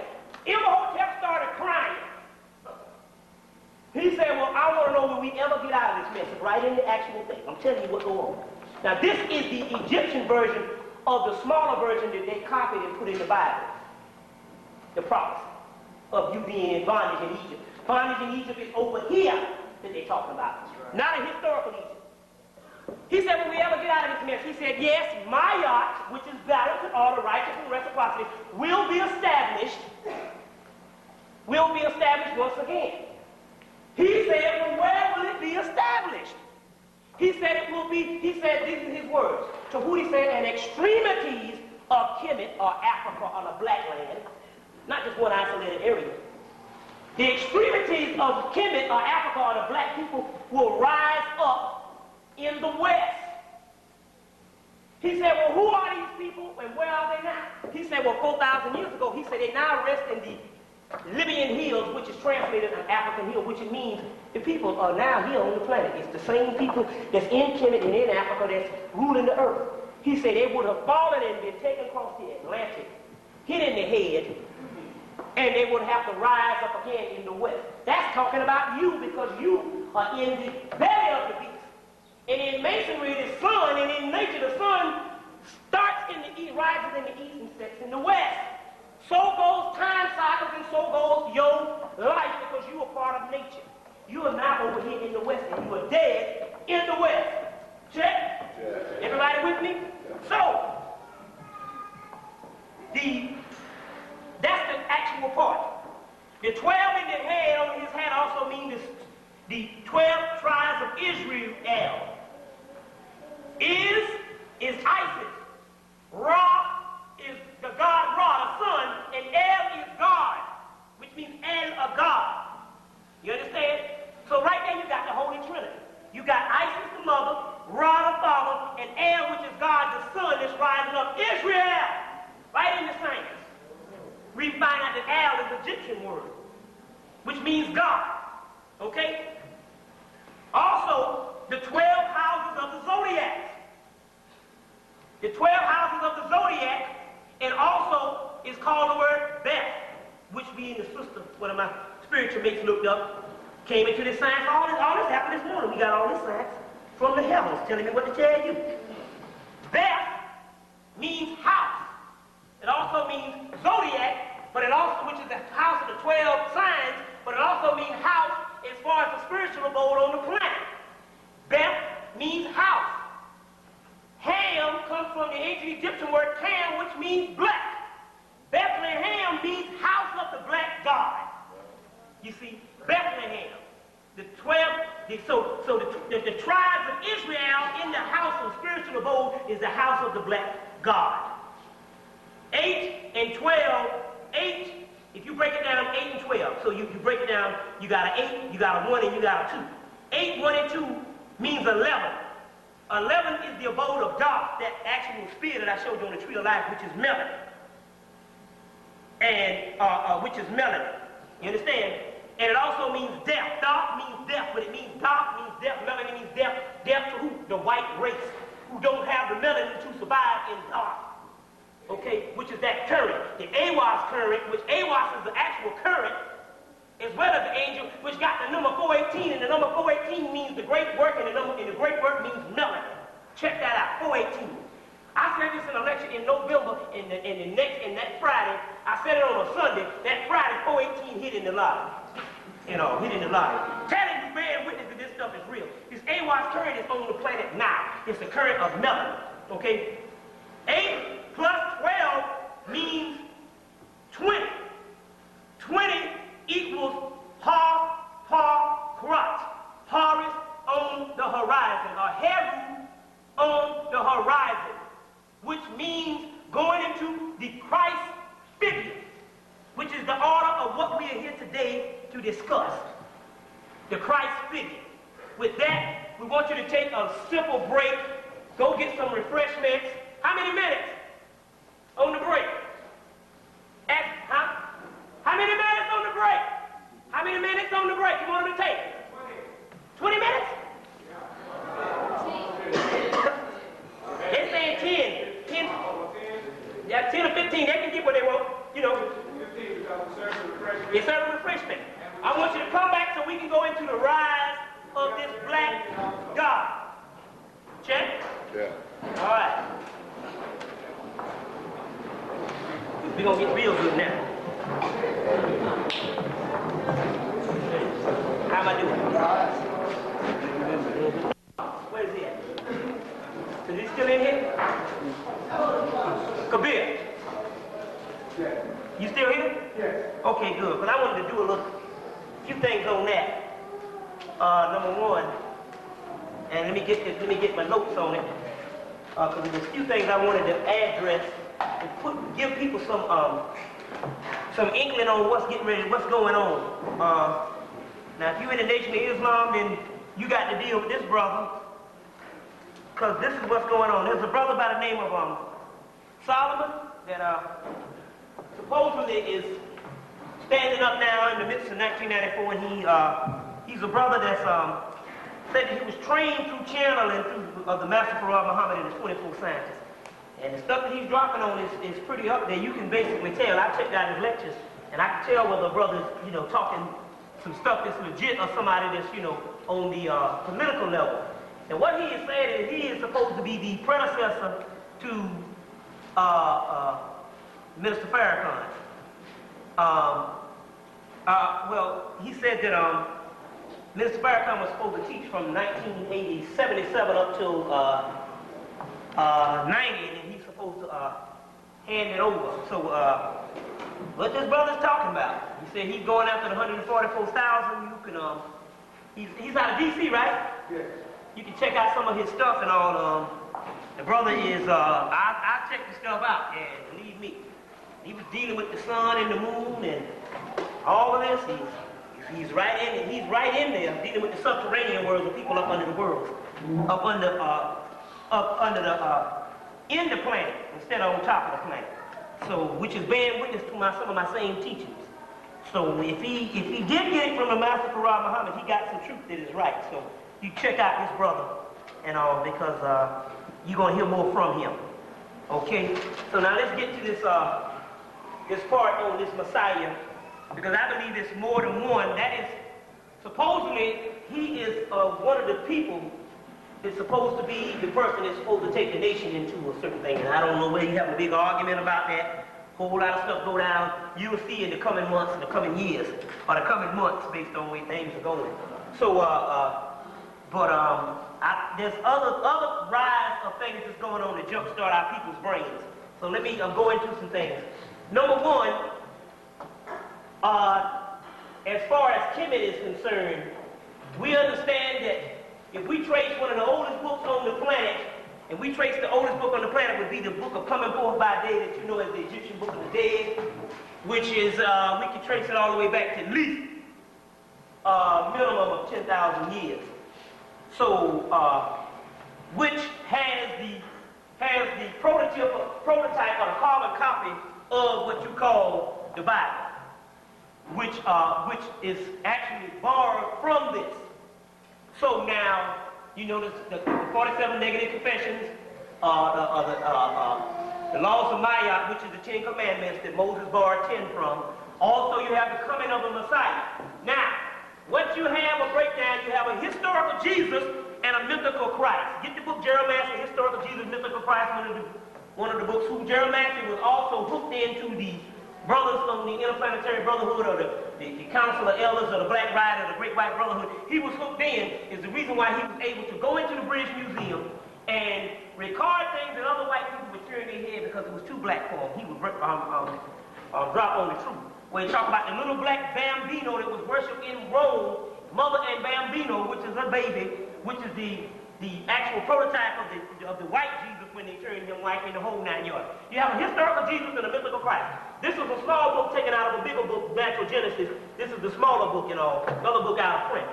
A: Imhotep started crying. He said, well, I want to know when we ever get out of this mess. Right in the actual thing. I'm telling you what going on. Now, this is the Egyptian version of the smaller version that they copied and put in the Bible the prophecy of you being in bondage in Egypt. Bondage in Egypt is over here that they're talking about, right. not a historical Egypt. He said, when we ever get out of this mess, he said, yes, my yacht, which is balance and order, righteousness and reciprocity, will be established, will be established once again. He said, well, where will it be established? He said it will be, he said, these are his words. To who he said, an extremities of Kemet or Africa on the black land, not just one isolated area. The extremities of Kemet or Africa or the black people will rise up in the west. He said, well, who are these people and where are they now? He said, well, 4,000 years ago, he said they now rest in the Libyan hills, which is translated as African hill, which means the people are now here on the planet. It's the same people that's in Kemet and in Africa that's ruling the earth. He said they would have fallen and been taken across the Atlantic, hit in the head, and they would have to rise up again in the west. That's talking about you because you are in the belly of the beast. And in masonry, the sun, and in nature, the sun starts in the east, rises in the east, and sets in the west. So goes time cycles, and so goes your life because you are part of nature. You are not over here in the west, and you are dead in the west. Check? Everybody with me? So, the that's the actual part. The 12 in the head on his hat also means the 12 tribes of Israel. Is is Isis. Ra is the god Ra, the sun, and El is God, which means El of God. You understand? So right there you got the Holy Trinity. You got Isis the mother, Ra the father, and El, which is God the son that's rising up Israel. Right in the same. We find out that Al is Egyptian word, which means God. Okay? Also, the 12 houses of the zodiac. The 12 houses of the zodiac, and also is called the word Beth, which being the sister, one of my spiritual mates looked up, came into this science. All this, all this happened this morning. We got all this science from the heavens telling me what to tell you. Beth means house. It also means zodiac, but it also, which is the house of the 12 signs, but it also means house as far as the spiritual abode on the planet. Beth means house. Ham comes from the ancient Egyptian word Cam, which means black. Bethlehem means house of the black god. You see, Bethlehem. The 12, the, so, so the, the, the tribes of Israel in the house of spiritual abode is the house of the black god. 8 and 12, 8, if you break it down, 8 and 12. So you, you break it down, you got an 8, you got a 1, and you got a 2. 8, 1, and 2 means 11. 11 is the abode of Daath, that actual spirit that I showed you on the tree of life, which is melanin. And, uh, uh, which is melanin. You understand? And it also means death. Dark means death, but it means dark means death. Melanin means death. Death to who? The white race, who don't have the melanin to survive in dark. Okay, which is that current. The Aiwass current, which Aiwass is the actual current, as well as the angel, which got the number 418, and the number 418 means the great work, and the number and the great work means melanin. Check that out, 418. I said this in a lecture in November, and the, and the next, and that Friday, I said it on a Sunday, that Friday 418 hit in the lobby. You know, in the lobby. Telling you, bear witness that this stuff is real. This Aiwass current is on the planet now. It's the current of nothing. okay? 8 plus 12 means 20. 20 equals har, par, krat. Har on the horizon, or heaven on the horizon, which means going into the Christ figure, which is the order of what we are here today to discuss. The Christ figure. With that, we want you to take a simple break, go get some refreshments. How many minutes on the break? At, huh? How many minutes on the break? How many minutes on the break you want them to take? 20 minutes? They're saying 10. 10. Yeah, 10 or 15. They can get what they want. You know. It's serving refreshment. I want you to come back so we can go into the rise of this black God. Check?
B: Yeah.
A: All right. We're going to get real good now. How am I doing? Where is he at? Is he still in here? Kabir. Yeah. You still here?
C: Yes.
A: Okay, good. Because I wanted to do a little, few things on that. Uh, number one, and let me get this, let me get my notes on it. Because there's a few things I wanted to address and put, give people some, um, some inkling on what's getting ready, what's going on. Uh, now, if you're in the Nation of Islam, then you got to deal with this brother. Because this is what's going on. There's a brother by the name of um, Solomon that uh, supposedly is standing up now in the midst of 1994, and he uh, he's a brother that's um, said that he was trained through channeling through of the Master Fard Muhammad and the 24 scientists. And the stuff that he's dropping on is, is pretty up there. You can basically tell. I checked out his lectures, and I can tell whether the brother's, you know, talking some stuff that's legit or somebody that's, you know, on the uh, political level. And what he is saying is he is supposed to be the predecessor to uh, uh, Minister Farrakhan. Um, uh, well, he said that um, Minister Farrakhan was supposed to teach from 1977 up till uh, uh, 90, and he's supposed to uh, hand it over. So, uh, what this brother's talking about? He said he's going after the 144,000. You can, um, he's, he's out of D.C., right?
C: Yes.
A: You can check out some of his stuff and all. Um, the brother is, uh, I, I checked the stuff out, and he was dealing with the sun and the moon and all of this. He's, he's right in, he's right in there dealing with the subterranean world, the people up under the world, up under, uh, up under the, uh, in the planet instead of on top of the planet. So, which is bearing witness to my, some of my same teachings. So if he if he did get it from the Master Quran Muhammad, he got some truth that is right. So you check out this brother and all because uh, you're gonna hear more from him. Okay. So now let's get to this uh, this part on this Messiah because I believe it's more than one. That is supposedly he is uh, one of the people that's supposed to be the person that's supposed to take the nation into a certain thing. And I don't know where you have a big argument about that whole lot of stuff go down. You'll see in the coming months, in the coming years, or the coming months based on where things are going. So, uh, uh, but um, I, there's other other rise of things that's going on to jumpstart our people's brains. So let me uh, go into some things. Number one, uh, as far as Kemet is concerned, we understand that if we trace one of the oldest books on the planet, and we trace the oldest book on the planet would be the book of Coming Forth by Day that you know as the Egyptian Book of the Dead, which is, uh, we can trace it all the way back to at least a uh, minimum of 10,000 years. So, uh, which has the, has the prototype, prototype or the carbon copy of what you call the Bible, which, uh, which is actually borrowed from this. So now, you notice the, the 47 negative confessions, uh, the, uh, the, uh, uh, the laws of Ma'at, which is the Ten Commandments that Moses borrowed 10 from. Also, you have the coming of the Messiah. Now, what you have a breakdown, you have a historical Jesus and a mythical Christ. Get the book Jeremiah, the Historical Jesus, Mythical Christ, one of the, one of the books who Jeremiah was also hooked into the brothers from the Interplanetary Brotherhood or the, the, the Council of Elders or the Black Rite or the Great White Brotherhood, he was hooked in is the reason why he was able to go into the British Museum and record things that other white people would turn their head because it was too black for him. He would um, um, um, drop on the truth. When he talked about the little black bambino that was worshipped in Rome, mother and bambino, which is a baby, which is the, the actual prototype of the, of the white Jesus when they turned him white in the whole nine yards. You have a historical Jesus and a mythical Christ. This is a small book taken out of a bigger book, Natural Genesis. This is the smaller book, you know, another book out of print.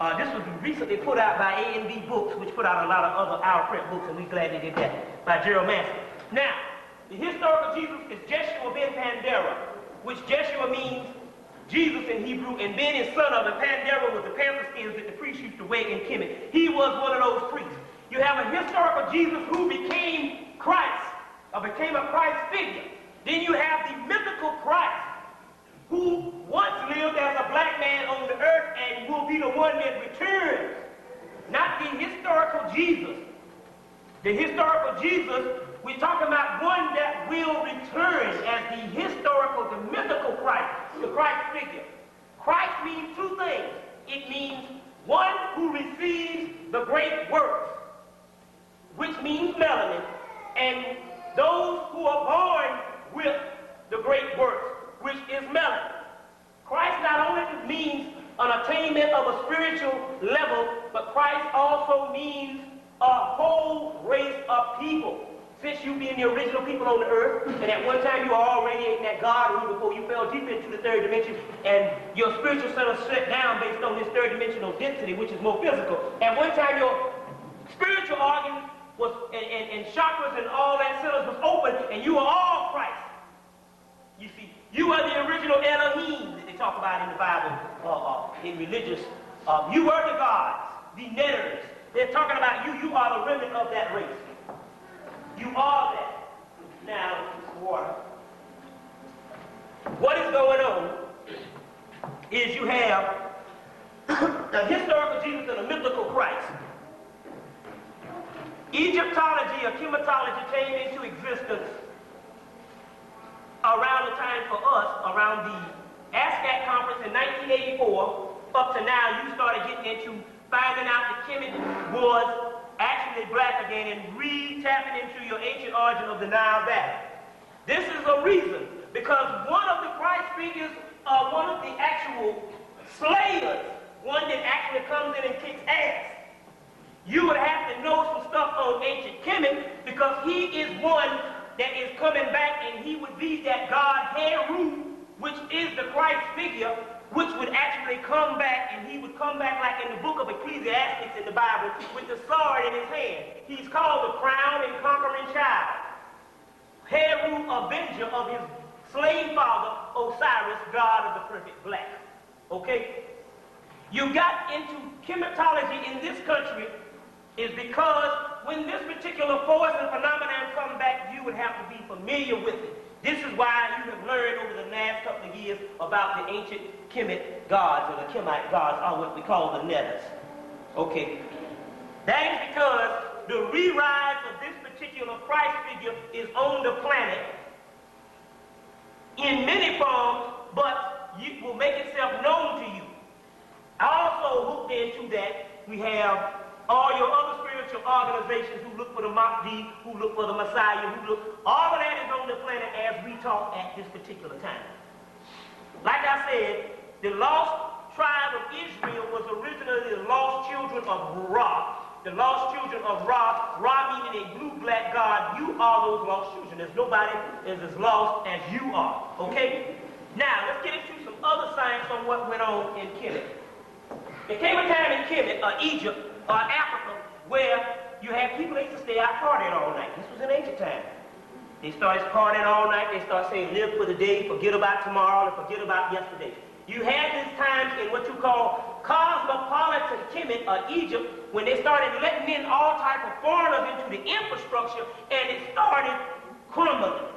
A: Uh, this was recently put out by A&B Books, which put out a lot of other out-of-print books, and we're glad they did that, by Gerald Massey. Now, the historical Jesus is Jeshua ben Pandera, which Jeshua means Jesus in Hebrew, and Ben is son of, and Pandera was the panther skins that the priests used to wear in Kemet. He was one of those priests. You have a historical Jesus who became Christ, or became a Christ figure. Then you have the mythical Christ, who once lived as a black man on the earth and will be the one that returns. Not the historical Jesus. The historical Jesus, we're talking about one that will return as the historical, the mythical Christ, the Christ figure. Christ means two things. It means one who receives the great works which means melanin, and those who are born with the great works, which is melanin. Christ not only means an attainment of a spiritual level, but Christ also means a whole race of people. Since you being the original people on the earth, and at one time you were all radiating that God before you fell deep into the third dimension, and your spiritual center set down based on this third dimensional density, which is more physical. At one time your spiritual organs was, and, and, and chakras and all that centers was open, and you were all Christ. You see, you are the original Elohim that they talk about in the Bible, uh, uh, in religious. Uh, you were the gods, the neters. They're talking about you. You are the remnant of that race. You are that. Now, water. What is going on is you have a historical Jesus and a mythical Christ. Egyptology or Kemetology came into existence around the time for us, around the ASCAC conference in 1984, up to now, you started getting into finding out that Kemet was actually black again and re-tapping into your ancient origin of the Nile Valley. This is a reason, because one of the Christ figures, uh, one of the actual slayers, one that actually comes in and kicks ass, you would have to know some stuff on ancient Kemet because he is one that is coming back and he would be that God Heru, which is the Christ figure, which would actually come back and he would come back like in the book of Ecclesiastes in the Bible with the sword in his hand. He's called the crown and conquering child. Heru, avenger of his slave father, Osiris, god of the perfect black. Okay? You got into Kemetology in this country is because when this particular force and phenomenon come back, you would have to be familiar with it. This is why you have learned over the last couple of years about the ancient Kemet gods, or the Kemite gods, or what we call the Neters. Okay. That is because the re-rise of this particular Christ figure is on the planet in many forms, but it will make itself known to you. Also hooked into that, we have all your other spiritual organizations who look for the Mahdi, who look for the Messiah, who look, all of that is on the planet as we talk at this particular time. Like I said, the lost tribe of Israel was originally the lost children of Ra. The lost children of Ra, Ra meaning a blue-black God. You are those lost children. There's nobody is as lost as you are. Okay? Now, let's get into some other science on what went on in Kemet. There came a time in Kemet, or Egypt, or Africa, where you had people that used to stay out partying all night. This was in ancient time. They started partying all night. They started saying, live for the day, forget about tomorrow, and forget about yesterday. You had these times in what you call cosmopolitan Kemet or Egypt when they started letting in all type of foreigners into the infrastructure and it started crumbling.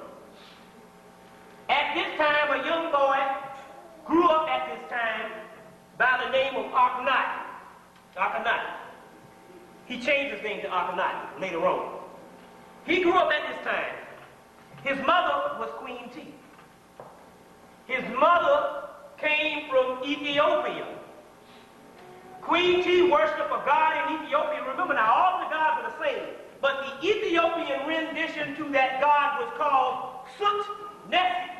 A: At this time, a young boy grew up at this time by the name of Akhenaten. Akhenaten. He changed his name to Akhenaten later on. He grew up at this time. His mother was Queen Tiye. His mother came from Ethiopia. Queen Tiye worshipped a god in Ethiopia. Remember now, all the gods are the same. But the Ethiopian rendition to that god was called Sut Nessi.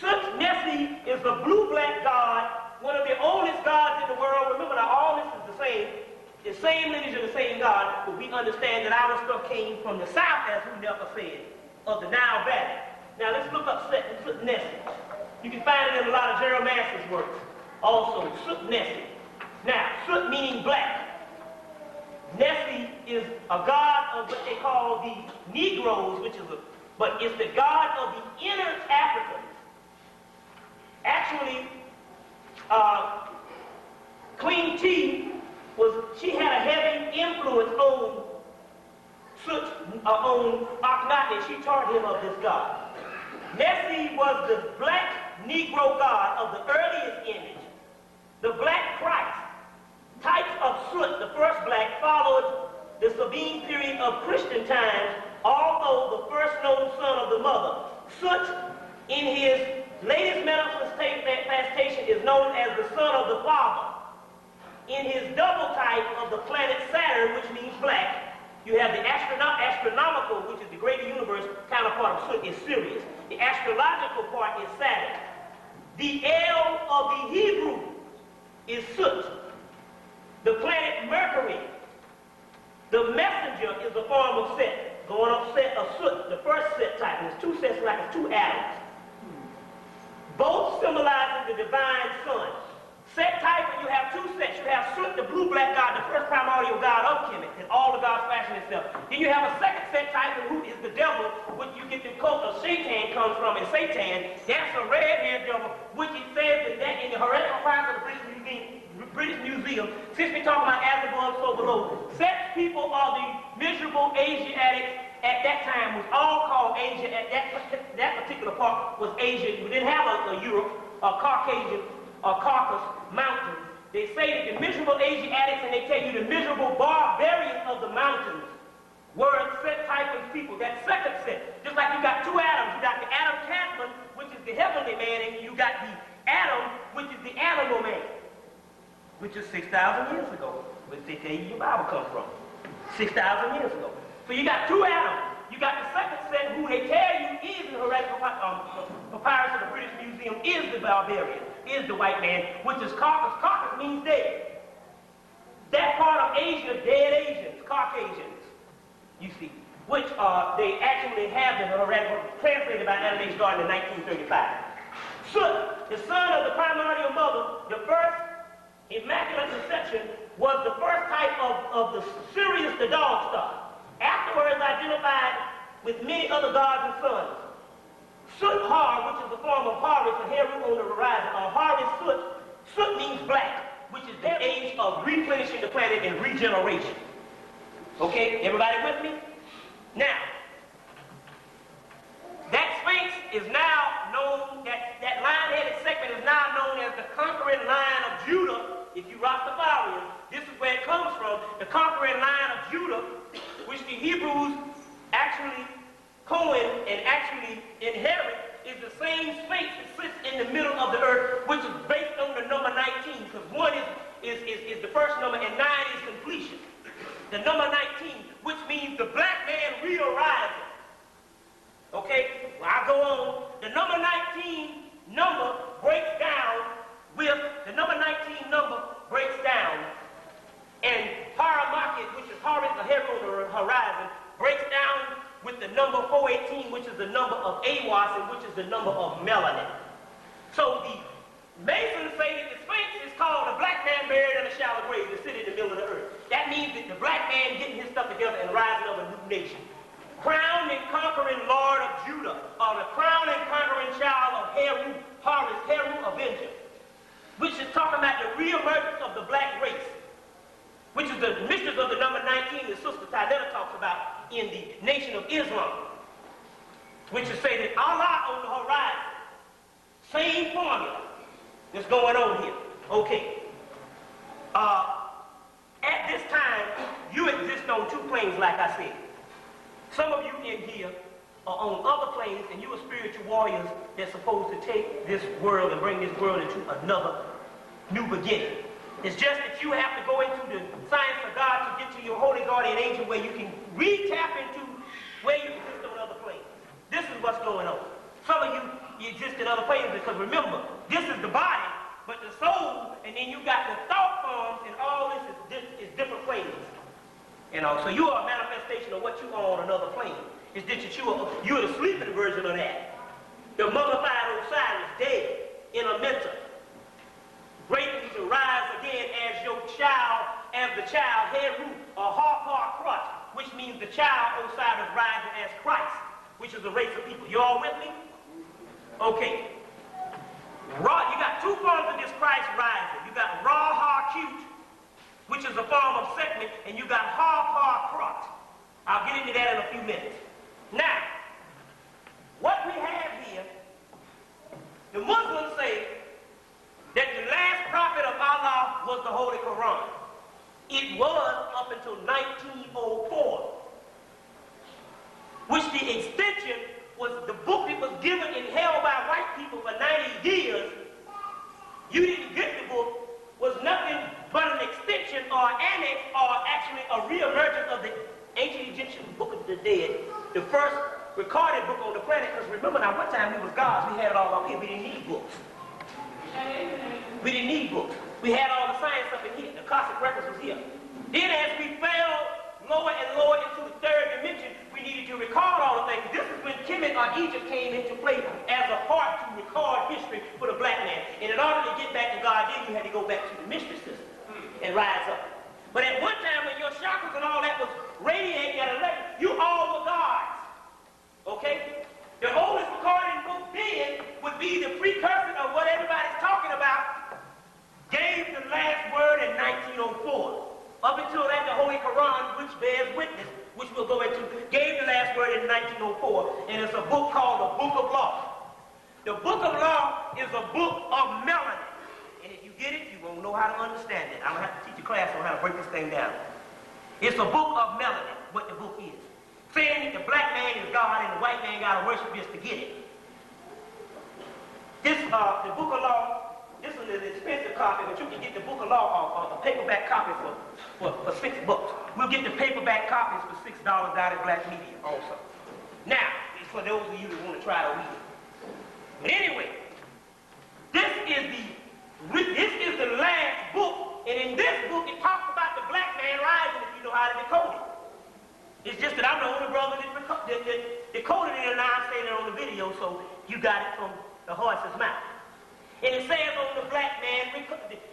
A: Sut Nessi is the blue-black god, one of the oldest gods in the world. Remember now, all this is the same. The same lineage of the same God, but we understand that our stuff came from the south, as we never said, of the Nile Valley. Now let's look up Sut Nessi. You can find it in a lot of Gerald Massey's works. Also, Sut Now, Sut meaning black. Nessi is a god of what they call the Negroes, which is a, but it's the god of the inner Africans. Actually, uh, Queen Tiye was, she had a heavy influence on Sut, uh, on Akhenaten. She taught him of this god. Nessi was the black Negro god of the earliest image, the black Christ. Types of Sut, the first black, followed the Sabine period of Christian times, although the first known son of the mother. Sut, in his latest manifestation, is known as the son of the father. In his double type of the planet Saturn, which means black, you have the astrono astronomical, which is the greater universe, counterpart of Sut is Sirius. The astrological part is Saturn. The El of the Hebrew is Sut. The planet Mercury, the messenger is a form of Set, going up Set of Soot, the first Set type. It's two sets like two atoms. Both symbolizing the divine sun. Set type, and you have two sets. You have the blue-black god, the first primordial god of Kemet, and all the gods fashion itself. Then you have a second set type, who is the devil, which you get the cult of Satan comes from, and Satan, that's a red-haired devil, which it says that, in the heretical crimes of the British Museum, British Museum, since we talk about as above, so below, sex people are the miserable Asiatics at that time was all called Asia. At that, that particular part was Asia. We didn't have a, a Europe, a Caucasian, a Caucasus mountains. They say that the miserable Asiatics, and they tell you the miserable barbarians of the mountains were a set type of people. That second set, just like you got two Adams. You got the Adam Kadmon, which is the heavenly man, and you got the Adam, which is the animal man which is 6,000 years ago, which they tell you your Bible comes from. 6,000 years ago. So you got two Adams. You got the second set who they tell you is the heretical um, papyrus of the British Museum, is the barbarian, is the white man, which is Caucasus. Caucasus means dead. That part of Asia, dead Asians, Caucasians, you see, which uh, they actually have the heretical, translated by Anime starting in 1935. Sut, the son of the primordial mother, the first Immaculate Conception was the first type of, of the Sirius, the dog star. Afterwards identified with many other gods and sons. Soot har, which is the form of harvest, a heru on the horizon. A harvest soot. Soot means black, which is the age of replenishing the planet and regeneration. Okay, everybody with me? Now, that sphinx is now known, that, that lion-headed Sekhmet is now known as the conquering lion of Judah. If you rock the Rastafarian, this is where it comes from. The conquering lion of Judah, which the Hebrews actually and actually inherit, is the same space that sits in the middle of the earth, which is based on the number 19, because one is, is, is, is the first number and nine is completion. The number 19, which means the black man re-arises. Okay, well, I go on. The number 19 number breaks down with, the number 19 number breaks down, and Paramakit, which is the hair on the horizon, breaks down with the number 418, which is the number of Aiwass, and which is the number of melanin. So the Masons say that the Sphinx is called a black man buried in a shallow grave to sit in the middle of the earth. That means that the black man getting his stuff together and rising up a new nation crowned and conquering Lord of Judah, or the crowned and conquering child of Heru, Horus, Heru Avenger, which is talking about the reemergence of the black race, which is the mistress of the number 19 that Sister Tynnetta talks about in the Nation of Islam, which is saying that Allah on the horizon, same formula that's going on here. Okay. Uh, at this time, you exist on two planes, like I said. Some of you in here are on other planes, and you are spiritual warriors that's supposed to take this world and bring this world into another new beginning. It's just that you have to go into the science of God to get to your holy guardian angel where you can re-tap into where you exist on other planes. This is what's going on. Some of you, you exist in other planes because remember, this is the body, but the soul, and then you got the thought forms, and all this is, is different planes. You know, so you are a manifestation of what you are on another plane. It's that you are, you are the sleeping version of that. The mummified Osiris, dead in Amenta, greatly to rise again as your child, as the child Heru, or Crutch, which means the child Osiris rising as Christ, which is a race of people. You all with me? Okay. Ra, you got two forms of this Christ rising. You got Ra Harcute, which is a form of Sekhmet, and you got Harpar Crot. I'll get into that in a few minutes. Now, what we have here, the Muslims say that the last prophet of Allah was the Holy Quran. It was up until 1904, which the extension was the book that was given and held by white people for 90 years. You didn't get the book, was nothing but an extension or annex or actually a reemergence of the ancient Egyptian Book of the Dead, the first recorded book on the planet. Because remember now, one time we was gods, we had it all up here. We didn't need books. We didn't need books. We had all the science up in here. The Cosmic records was here. Then as we fell lower and lower into the third dimension, we needed to record all the things. This is when Kemet or Egypt came into play as a part to record history for the black man. And in order to get back to God, then you had to go back to the mystery system and rise up. But at one time when your chakras and all that was radiating at a level, you all were gods. Okay? The oldest recording book then would be the precursor of what everybody's talking about. Gave the last word in 1904. Up until that, the Holy Quran, which bears witness, which we'll go into, gave the last word in 1904. And it's a book called the Book of Law. The Book of Law is a book of melanin get it, you won't know how to understand it. I'm going to have to teach a class on how to break this thing down. It's a book of melanin, what the book is. Saying that the black man is God and the white man got to worship this to get it. This, uh, the book of law, this is an expensive copy, but you can get the book of law, uh, a paperback copy for, for, for six bucks. We'll get the paperback copies for six dollars out of Black Media also. Now, it's for those of you that want to try to read it. But anyway, this is the this is the last book, and in this book it talks about the black man rising if you know how to decode it. It's just that I'm the only brother that, that, that decoded it and I'm it on the video, so you got it from the horse's mouth. And it says on the black man,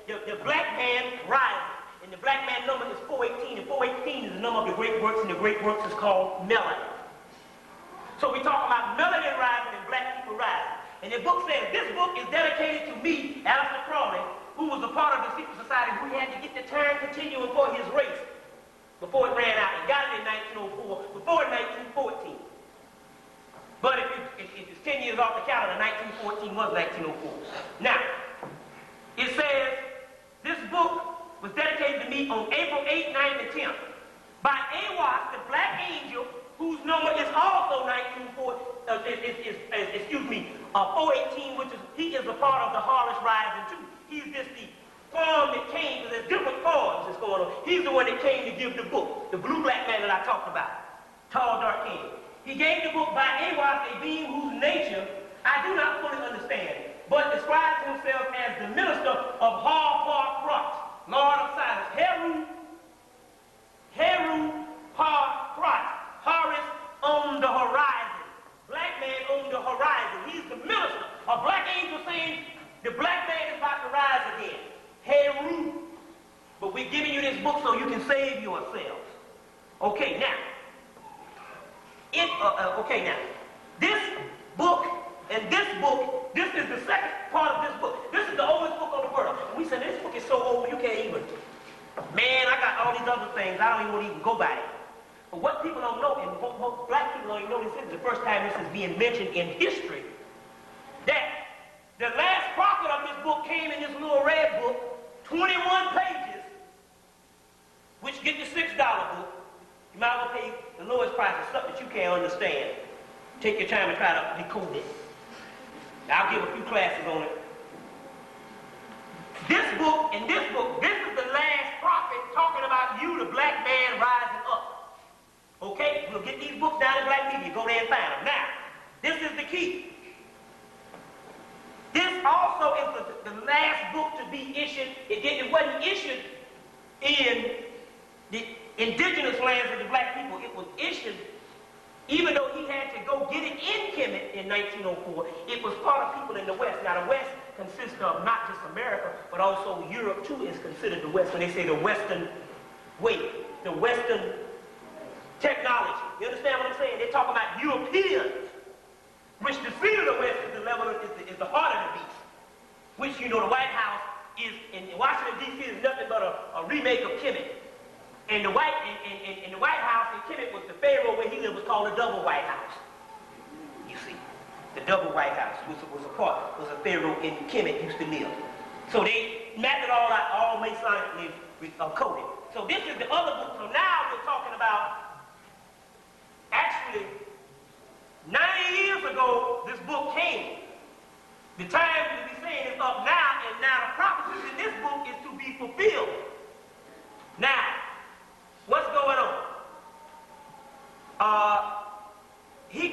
A: the, the, black man rising. And the black man number is 418, and 418 is the number of the great works, and the great works is called melanin. So we talk about melanin rising and black people rising. And the book says, this book is dedicated to me, Aleister Crowley, who was a part of the secret society who had to get the time continuing for his race before it ran out. He got it in 1904, before 1914. But if, it, if, it's 10 years off the calendar, 1914 was 1904. Now, it says, this book was dedicated to me on April 8, 9, and 10 by Aiwass, the black angel, whose number is also 1904, uh, excuse me, uh, 418, which is, he is a part of the Harvest Rising too. He's just the form that came, there's different forms that's going on. He's the one that came to give the book, the blue black man that I talked about, tall, dark king. He gave the book by Aiwass, a being whose nature I do not fully understand, but describes himself as the minister of Har Par Lord of Silence. Heru, Heru Par Krat, Horus on the horizon. Black man on the horizon. He's the minister. A black angel saying the black man is about to rise again. Heru. But we're giving you this book so you can save yourselves. Okay, now, it, uh, uh, okay, now, this book and this book, this is the second part of this book. This is the oldest book on the world. And we said, this book is so old you can't even, man, I got all these other things. I don't even want to even go by it. But what people don't know, and most, black people don't even know this is the first time this is being mentioned in history, that the last prophet of this book came in this little red book, 21 pages, which get the $6 book. You might as well pay the lowest price is something that you can't understand. Take your time and try to decode it. I'll give a few classes on it. This book and this book, this is the last prophet talking about you, the black man, rising up. Okay? We'll get these books down in black media. Go there and find them. Now, this is the key. This also is the, the last book to be issued. It, did, it wasn't issued in the indigenous lands of the black people. It was issued, even though he had to go get it in Kemet in 1904, it was part of people in the West. Now, the West consists of not just America, but also Europe, too, is considered the West. When they say the Western way, the Western technology. You understand what I'm saying? They're talking about Europeans, which the seed of the West is the level, of, is the, is the heart of the beast, which, you know, the White House is, in Washington, D.C. is nothing but a, a remake of Kemet. And the White, and, and, and the White House in Kemet was the Pharaoh where he lived was called the double White House. You see, the double White House was, was a part, was a Pharaoh in Kemet used to live. So they mapped it all out, all Masonically uh, coded. So this is the other book. So now we're talking about Actually, 90 years ago, this book came. The time to be saying is up now, and now the prophecies in this book is to be fulfilled. Now, what's going on? Uh, he